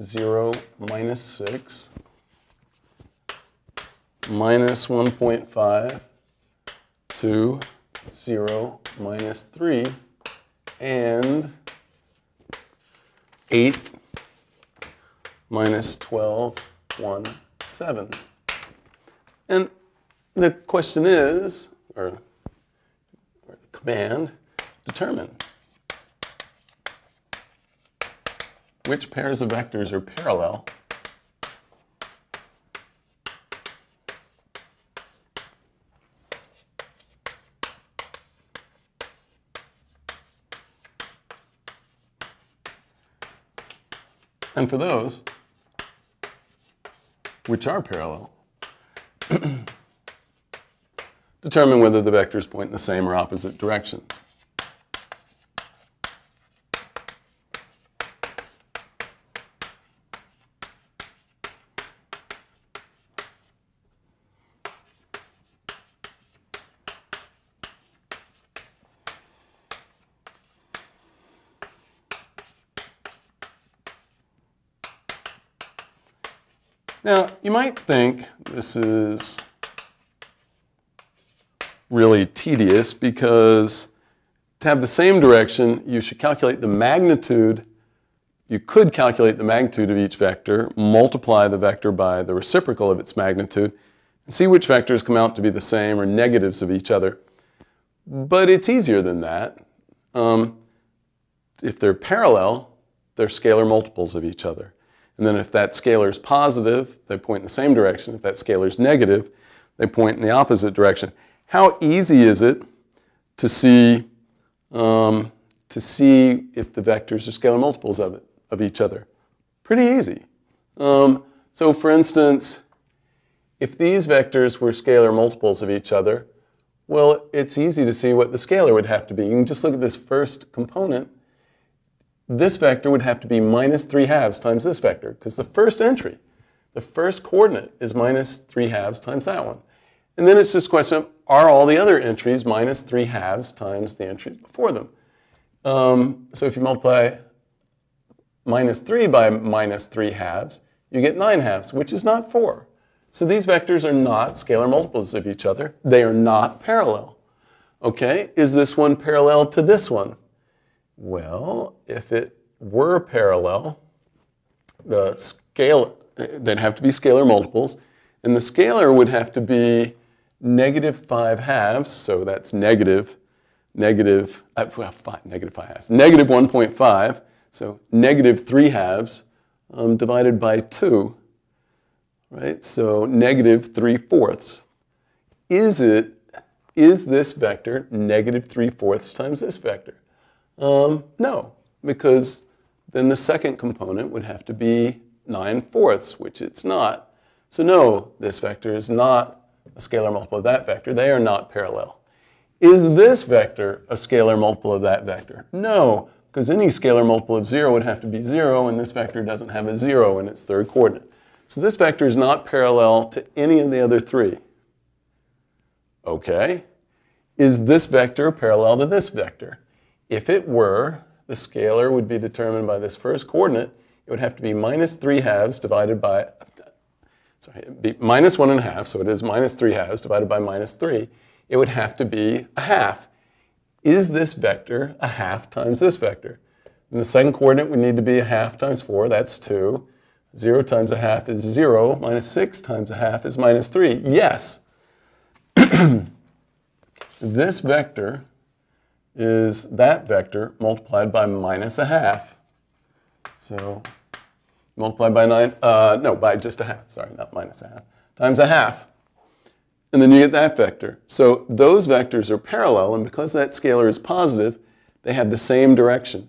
0 minus 6 minus 1.5 to 0 minus 3 and 8 minus 12, 1, 7. And the question is, or, or the command, determine which pairs of vectors are parallel And for those which are parallel, <clears throat> determine whether the vectors point in the same or opposite directions. Now, you might think this is really tedious because to have the same direction, you should calculate the magnitude. You could calculate the magnitude of each vector, multiply the vector by the reciprocal of its magnitude, and see which vectors come out to be the same or negatives of each other. But it's easier than that. Um, if they're parallel, they're scalar multiples of each other. And then if that scalar is positive, they point in the same direction. If that scalar is negative, they point in the opposite direction. How easy is it to see, um, to see if the vectors are scalar multiples of, it, of each other? Pretty easy. Um, so for instance, if these vectors were scalar multiples of each other, well, it's easy to see what the scalar would have to be. You can just look at this first component this vector would have to be minus 3 halves times this vector, because the first entry, the first coordinate is minus 3 halves times that one. And then it's a question of, are all the other entries minus 3 halves times the entries before them? Um, so if you multiply minus 3 by minus 3 halves, you get 9 halves, which is not 4. So these vectors are not scalar multiples of each other. They are not parallel. Okay, is this one parallel to this one? Well, if it were parallel, the scalar, they'd have to be scalar multiples, and the scalar would have to be negative 5 halves, so that's negative, negative, uh, well, five, negative 5 halves, negative 1.5, so negative 3 halves um, divided by 2, right? So negative 3 fourths. Is it, is this vector negative 3 fourths times this vector? Um, no, because then the second component would have to be 9 fourths, which it's not. So no, this vector is not a scalar multiple of that vector. They are not parallel. Is this vector a scalar multiple of that vector? No, because any scalar multiple of 0 would have to be 0, and this vector doesn't have a 0 in its third coordinate. So this vector is not parallel to any of the other three. Okay. Is this vector parallel to this vector? If it were, the scalar would be determined by this first coordinate. It would have to be minus 3 halves divided by, sorry, be minus 1 and a half, so it is minus 3 halves divided by minus 3. It would have to be a half. Is this vector a half times this vector? And the second coordinate would need to be a half times 4, that's 2. 0 times a half is 0, minus 6 times a half is minus 3. Yes. <clears throat> this vector is that vector multiplied by minus a half. So multiplied by 9, uh, no, by just a half, sorry, not minus a half, times a half. And then you get that vector. So those vectors are parallel, and because that scalar is positive, they have the same direction.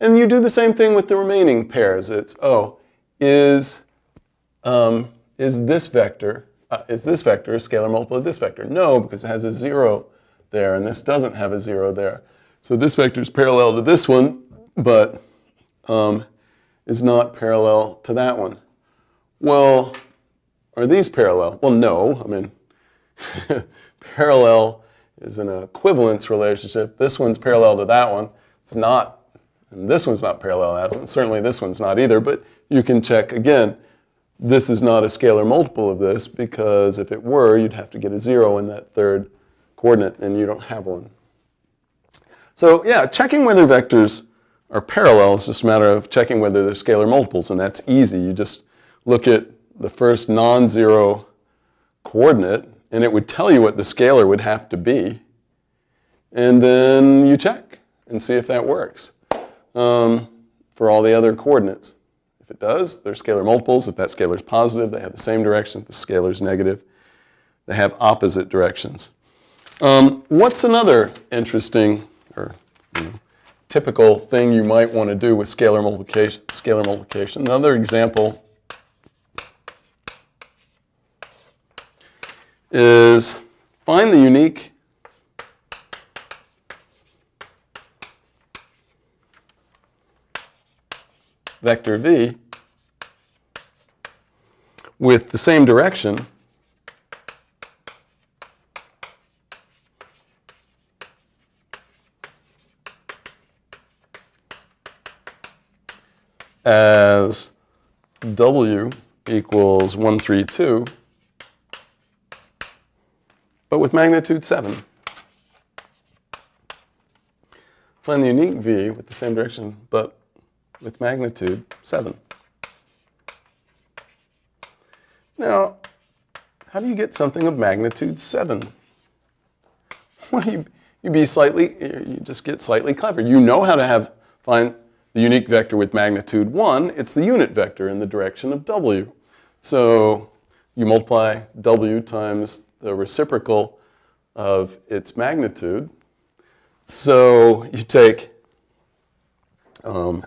And you do the same thing with the remaining pairs. It's, oh, is, um, is this vector, uh, is this vector a scalar multiple of this vector? No, because it has a 0 there, and this doesn't have a 0 there. So this vector is parallel to this one, but um, is not parallel to that one. Well, are these parallel? Well, no. I mean, <laughs> parallel is an equivalence relationship. This one's parallel to that one. It's not, and this one's not parallel to that one. Certainly this one's not either, but you can check again. This is not a scalar multiple of this because if it were, you'd have to get a zero in that third coordinate, and you don't have one. So yeah, checking whether vectors are parallel is just a matter of checking whether they're scalar multiples, and that's easy. You just look at the first non-zero coordinate, and it would tell you what the scalar would have to be. And then you check and see if that works um, for all the other coordinates. If it does, they're scalar multiples. If that scalar is positive, they have the same direction. If the scalar is negative, they have opposite directions. Um, what's another interesting or you know, typical thing you might want to do with scalar multiplication? Scalar multiplication. Another example is find the unique vector v with the same direction as w equals 132 but with magnitude 7. Find the unique v with the same direction, but with magnitude 7. Now, how do you get something of magnitude 7? <laughs> Well, you, you be slightly, you just get slightly clever. You know how to have find the unique vector with magnitude 1. It's the unit vector in the direction of w. So you multiply w times the reciprocal of its magnitude. So you take um,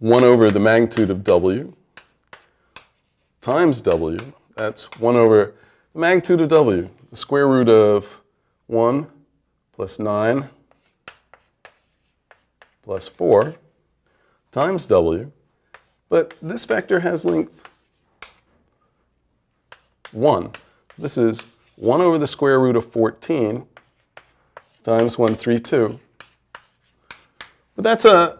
1 over the magnitude of w times w. That's 1 over the magnitude of w, the square root of 1 plus 9 plus 4 times w. But this vector has length 1. So this is 1 over the square root of 14 times 1, 3, 2. But that's a,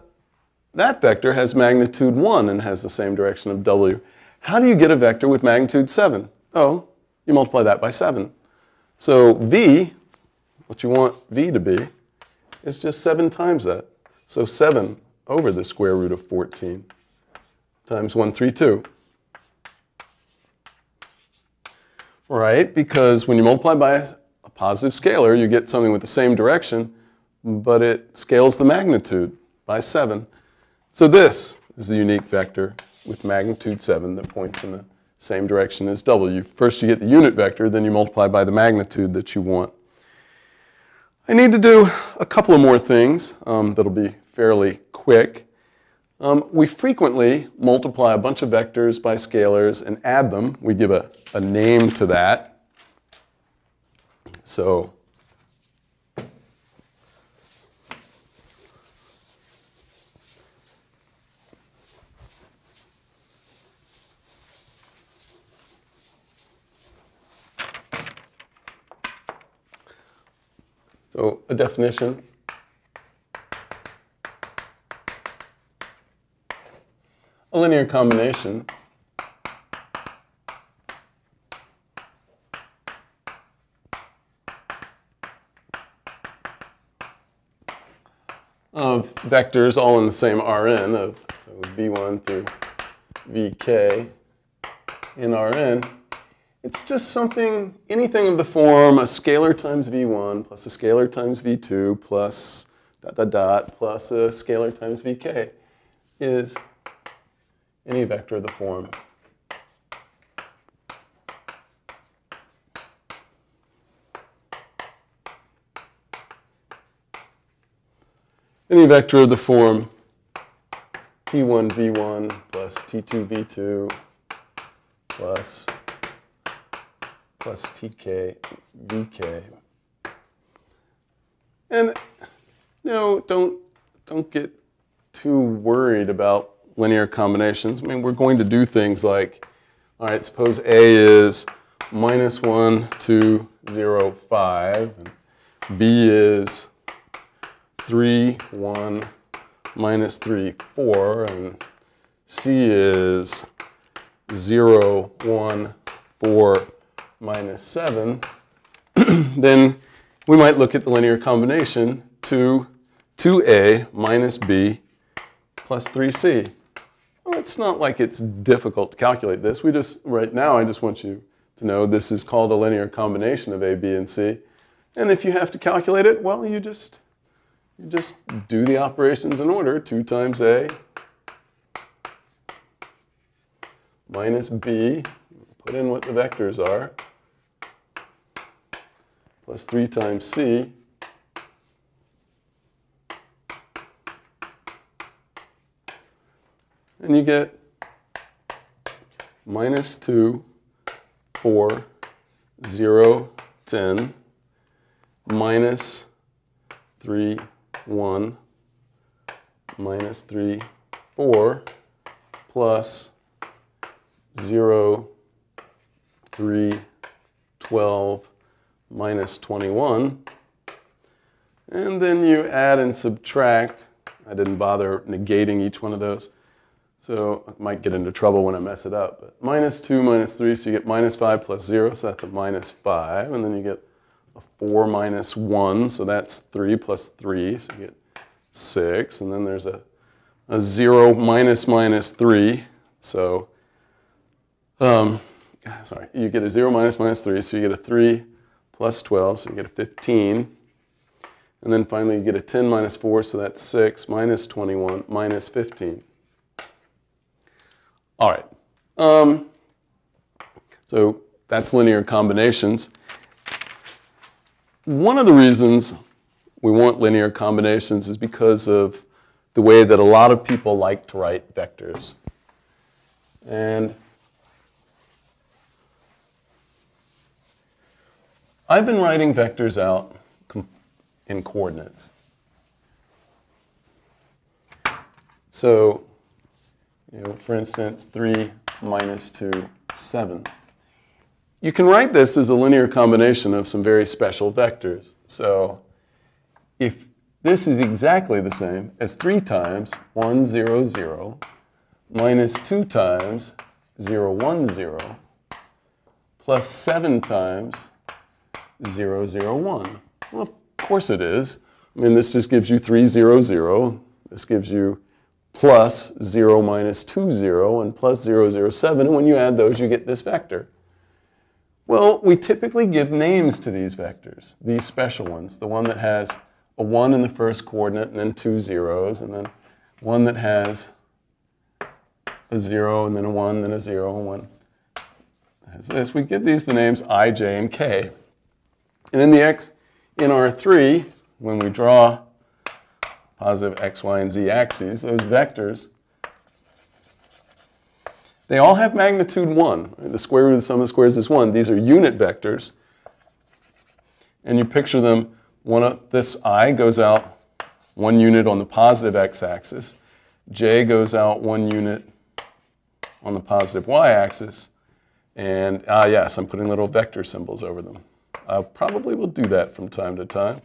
that vector has magnitude 1 and has the same direction of w. How do you get a vector with magnitude 7? Oh, you multiply that by 7. So v, what you want v to be, is just 7 times that. So 7 over the square root of 14 times 132. Right, because when you multiply by a positive scalar, you get something with the same direction, but it scales the magnitude by 7. So this is the unique vector with magnitude 7 that points in the same direction as w. First you get the unit vector, then you multiply by the magnitude that you want. I need to do a couple of more things um, that'll be fairly quick. Um, we frequently multiply a bunch of vectors by scalars and add them. We give a, a name to that. So So a definition. A linear combination of vectors all in the same Rn of so v1 through vk in Rn it's just something, anything of the form a scalar times v1 plus a scalar times v2 plus dot dot dot plus a scalar times vk is any vector of the form. Any vector of the form t1 v1 plus t2 v2 plus plus tk vk. And no, don't, don't get too worried about linear combinations. I mean, we're going to do things like, all right, suppose A is minus 1, 2, 0, 5, and B is 3, 1, minus 3, 4, and C is 0, 1, 4, minus 7, <clears throat> then we might look at the linear combination 2, 2a minus b plus 3c. Well, it's not like it's difficult to calculate this. We just, right now, I just want you to know this is called a linear combination of a, b, and c. And if you have to calculate it, well, you just, you just do the operations in order. 2 times a minus b, put in what the vectors are, plus 3 times c and you get minus 2, 4, 0, 10, minus 3, 1, minus 3, 4, plus 0, 3, 12, minus 21. And then you add and subtract. I didn't bother negating each one of those. So I might get into trouble when I mess it up. But minus 2 minus 3, so you get minus 5 plus 0, so that's a minus 5. And then you get a 4 minus 1, so that's 3 plus 3, so you get 6. And then there's a, a 0 minus minus 3, so um, sorry, you get a 0 minus minus 3, so you get a 3 plus 12, so you get a 15. And then finally you get a 10 minus 4, so that's 6, minus 21, minus 15. All right. Um, so that's linear combinations. One of the reasons we want linear combinations is because of the way that a lot of people like to write vectors. And I've been writing vectors out in coordinates. So, you know, for instance, 3 minus 2, 7. You can write this as a linear combination of some very special vectors. So if this is exactly the same as 3 times 1, 0, 0, minus 2 times 0, 1, 0 plus 7 times 0, 0, 1? Well, of course it is. I mean, this just gives you 3, 0, 0. This gives you plus 0 minus 2, 0, and plus 0, 0, 7. And when you add those, you get this vector. Well, we typically give names to these vectors, these special ones, the one that has a 1 in the first coordinate and then two zeros, and then one that has a 0 and then a 1, then a 0, and 1 has this. We give these the names i, j, and k. And in the x in R3, when we draw positive x, y, and z axes, those vectors they all have magnitude 1. The square root of the sum of the squares is 1. These are unit vectors. And you picture them, one of, this i goes out one unit on the positive x-axis. j goes out one unit on the positive y-axis. And ah, yes, I'm putting little vector symbols over them. I probably will do that from time to time.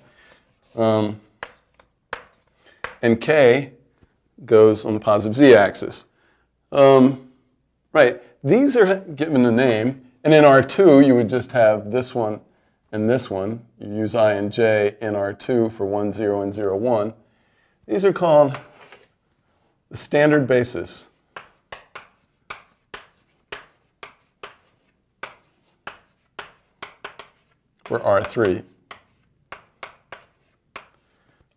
Um, and k goes on the positive z-axis. Um, Right, these are given a name, and in R2 you would just have this one and this one. You use I and J in R2 for 1, 0, and 0, 1. These are called the standard basis. For R3.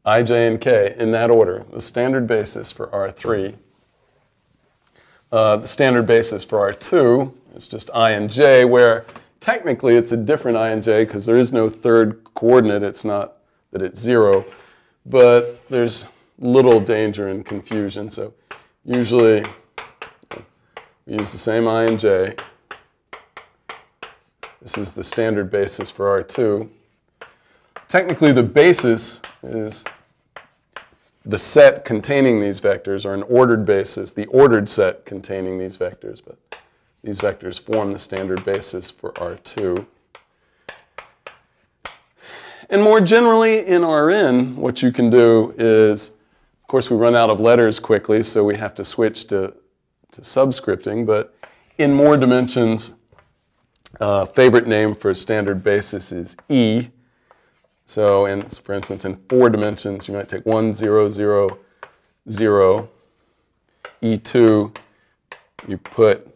I, J, and K in that order, the standard basis for R3. Uh, the standard basis for R2 is just i and j, where technically it's a different i and j because there is no third coordinate. It's not that it's 0. But there's little danger and confusion. So usually we use the same i and j. This is the standard basis for R2. Technically, the basis is the set containing these vectors or an ordered basis, the ordered set containing these vectors, but these vectors form the standard basis for R2. And more generally in Rn, what you can do is, of course we run out of letters quickly, so we have to switch to, to subscripting, but in more dimensions, uh, favorite name for standard basis is E, so in, for instance, in four dimensions, you might take 1, 0, 0, 0, E2, you put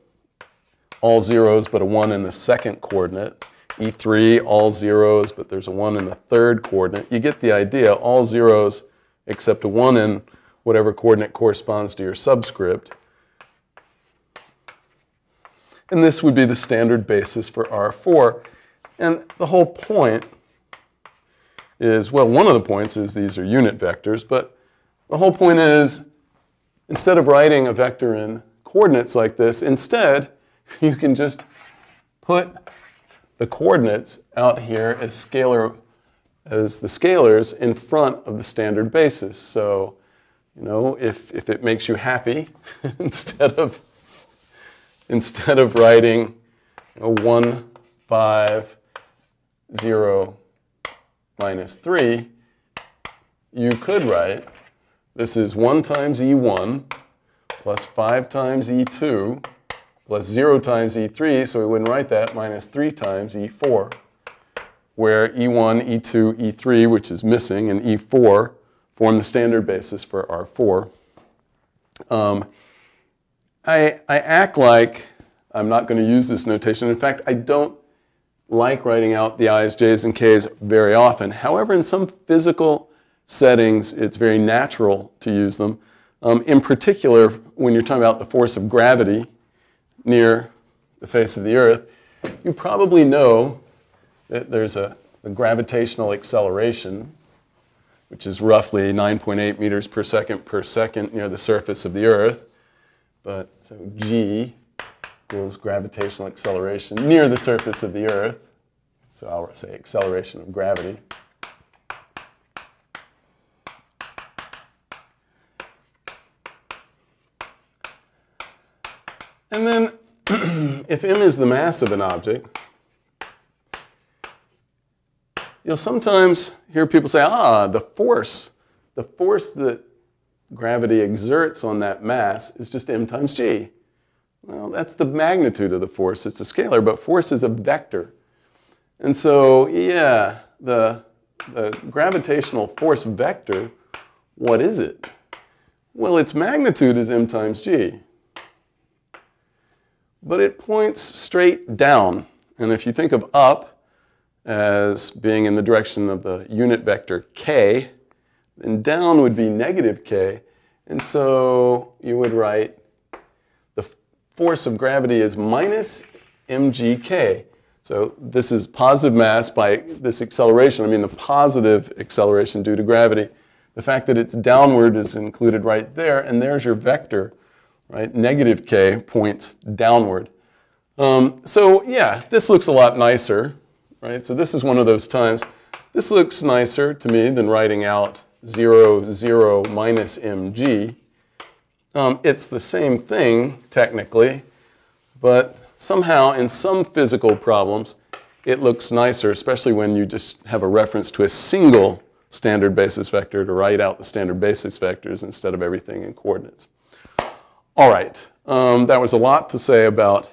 all zeros but a 1 in the second coordinate. E3, all zeros, but there's a 1 in the third coordinate. You get the idea, all zeros except a 1 in whatever coordinate corresponds to your subscript. And this would be the standard basis for R4. And the whole point is, well, one of the points is these are unit vectors, but the whole point is instead of writing a vector in coordinates like this, instead <laughs> you can just put the coordinates out here as scalar as the scalars in front of the standard basis. So, you know, if, if it makes you happy, <laughs> instead of instead of writing a 1, 5, 0, minus 3, you could write this is 1 times E1 plus 5 times E2 plus 0 times E3, so we wouldn't write that, minus 3 times E4, where E1, E2, E3, which is missing, and E4 form the standard basis for R4. Um, I, I act like I'm not going to use this notation. In fact, I don't like writing out the i's, j's, and k's very often. However, in some physical settings, it's very natural to use them. Um, in particular, when you're talking about the force of gravity near the face of the Earth, you probably know that there's a, a gravitational acceleration, which is roughly 9.8 meters per second per second near the surface of the Earth. But so g equals gravitational acceleration near the surface of the Earth. So I'll say acceleration of gravity. And then <clears throat> if m is the mass of an object, you'll sometimes hear people say, ah, the force, the force that gravity exerts on that mass is just m times g. Well, that's the magnitude of the force. It's a scalar, but force is a vector. And so, yeah, the, the gravitational force vector, what is it? Well, its magnitude is m times g. But it points straight down. And if you think of up as being in the direction of the unit vector k, then down would be negative k. And so you would write the force of gravity is minus mgk. So this is positive mass by this acceleration. I mean the positive acceleration due to gravity. The fact that it's downward is included right there, and there's your vector, right? Negative k points downward. Um, so yeah, this looks a lot nicer, right? So this is one of those times. This looks nicer to me than writing out 0, 0 minus mg. Um, it's the same thing, technically, but somehow in some physical problems, it looks nicer, especially when you just have a reference to a single standard basis vector to write out the standard basis vectors instead of everything in coordinates. All right, um, that was a lot to say about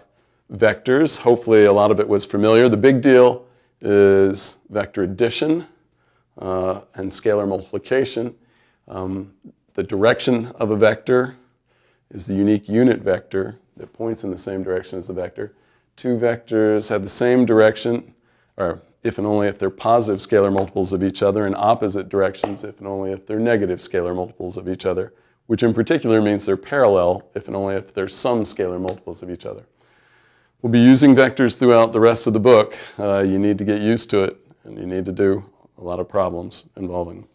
vectors. Hopefully a lot of it was familiar. The big deal is vector addition uh, and scalar multiplication. Um, the direction of a vector is the unique unit vector that points in the same direction as the vector. Two vectors have the same direction, or if and only if they're positive scalar multiples of each other in opposite directions if and only if they're negative scalar multiples of each other, which in particular means they're parallel if and only if they're some scalar multiples of each other. We'll be using vectors throughout the rest of the book. Uh, you need to get used to it, and you need to do a lot of problems involving.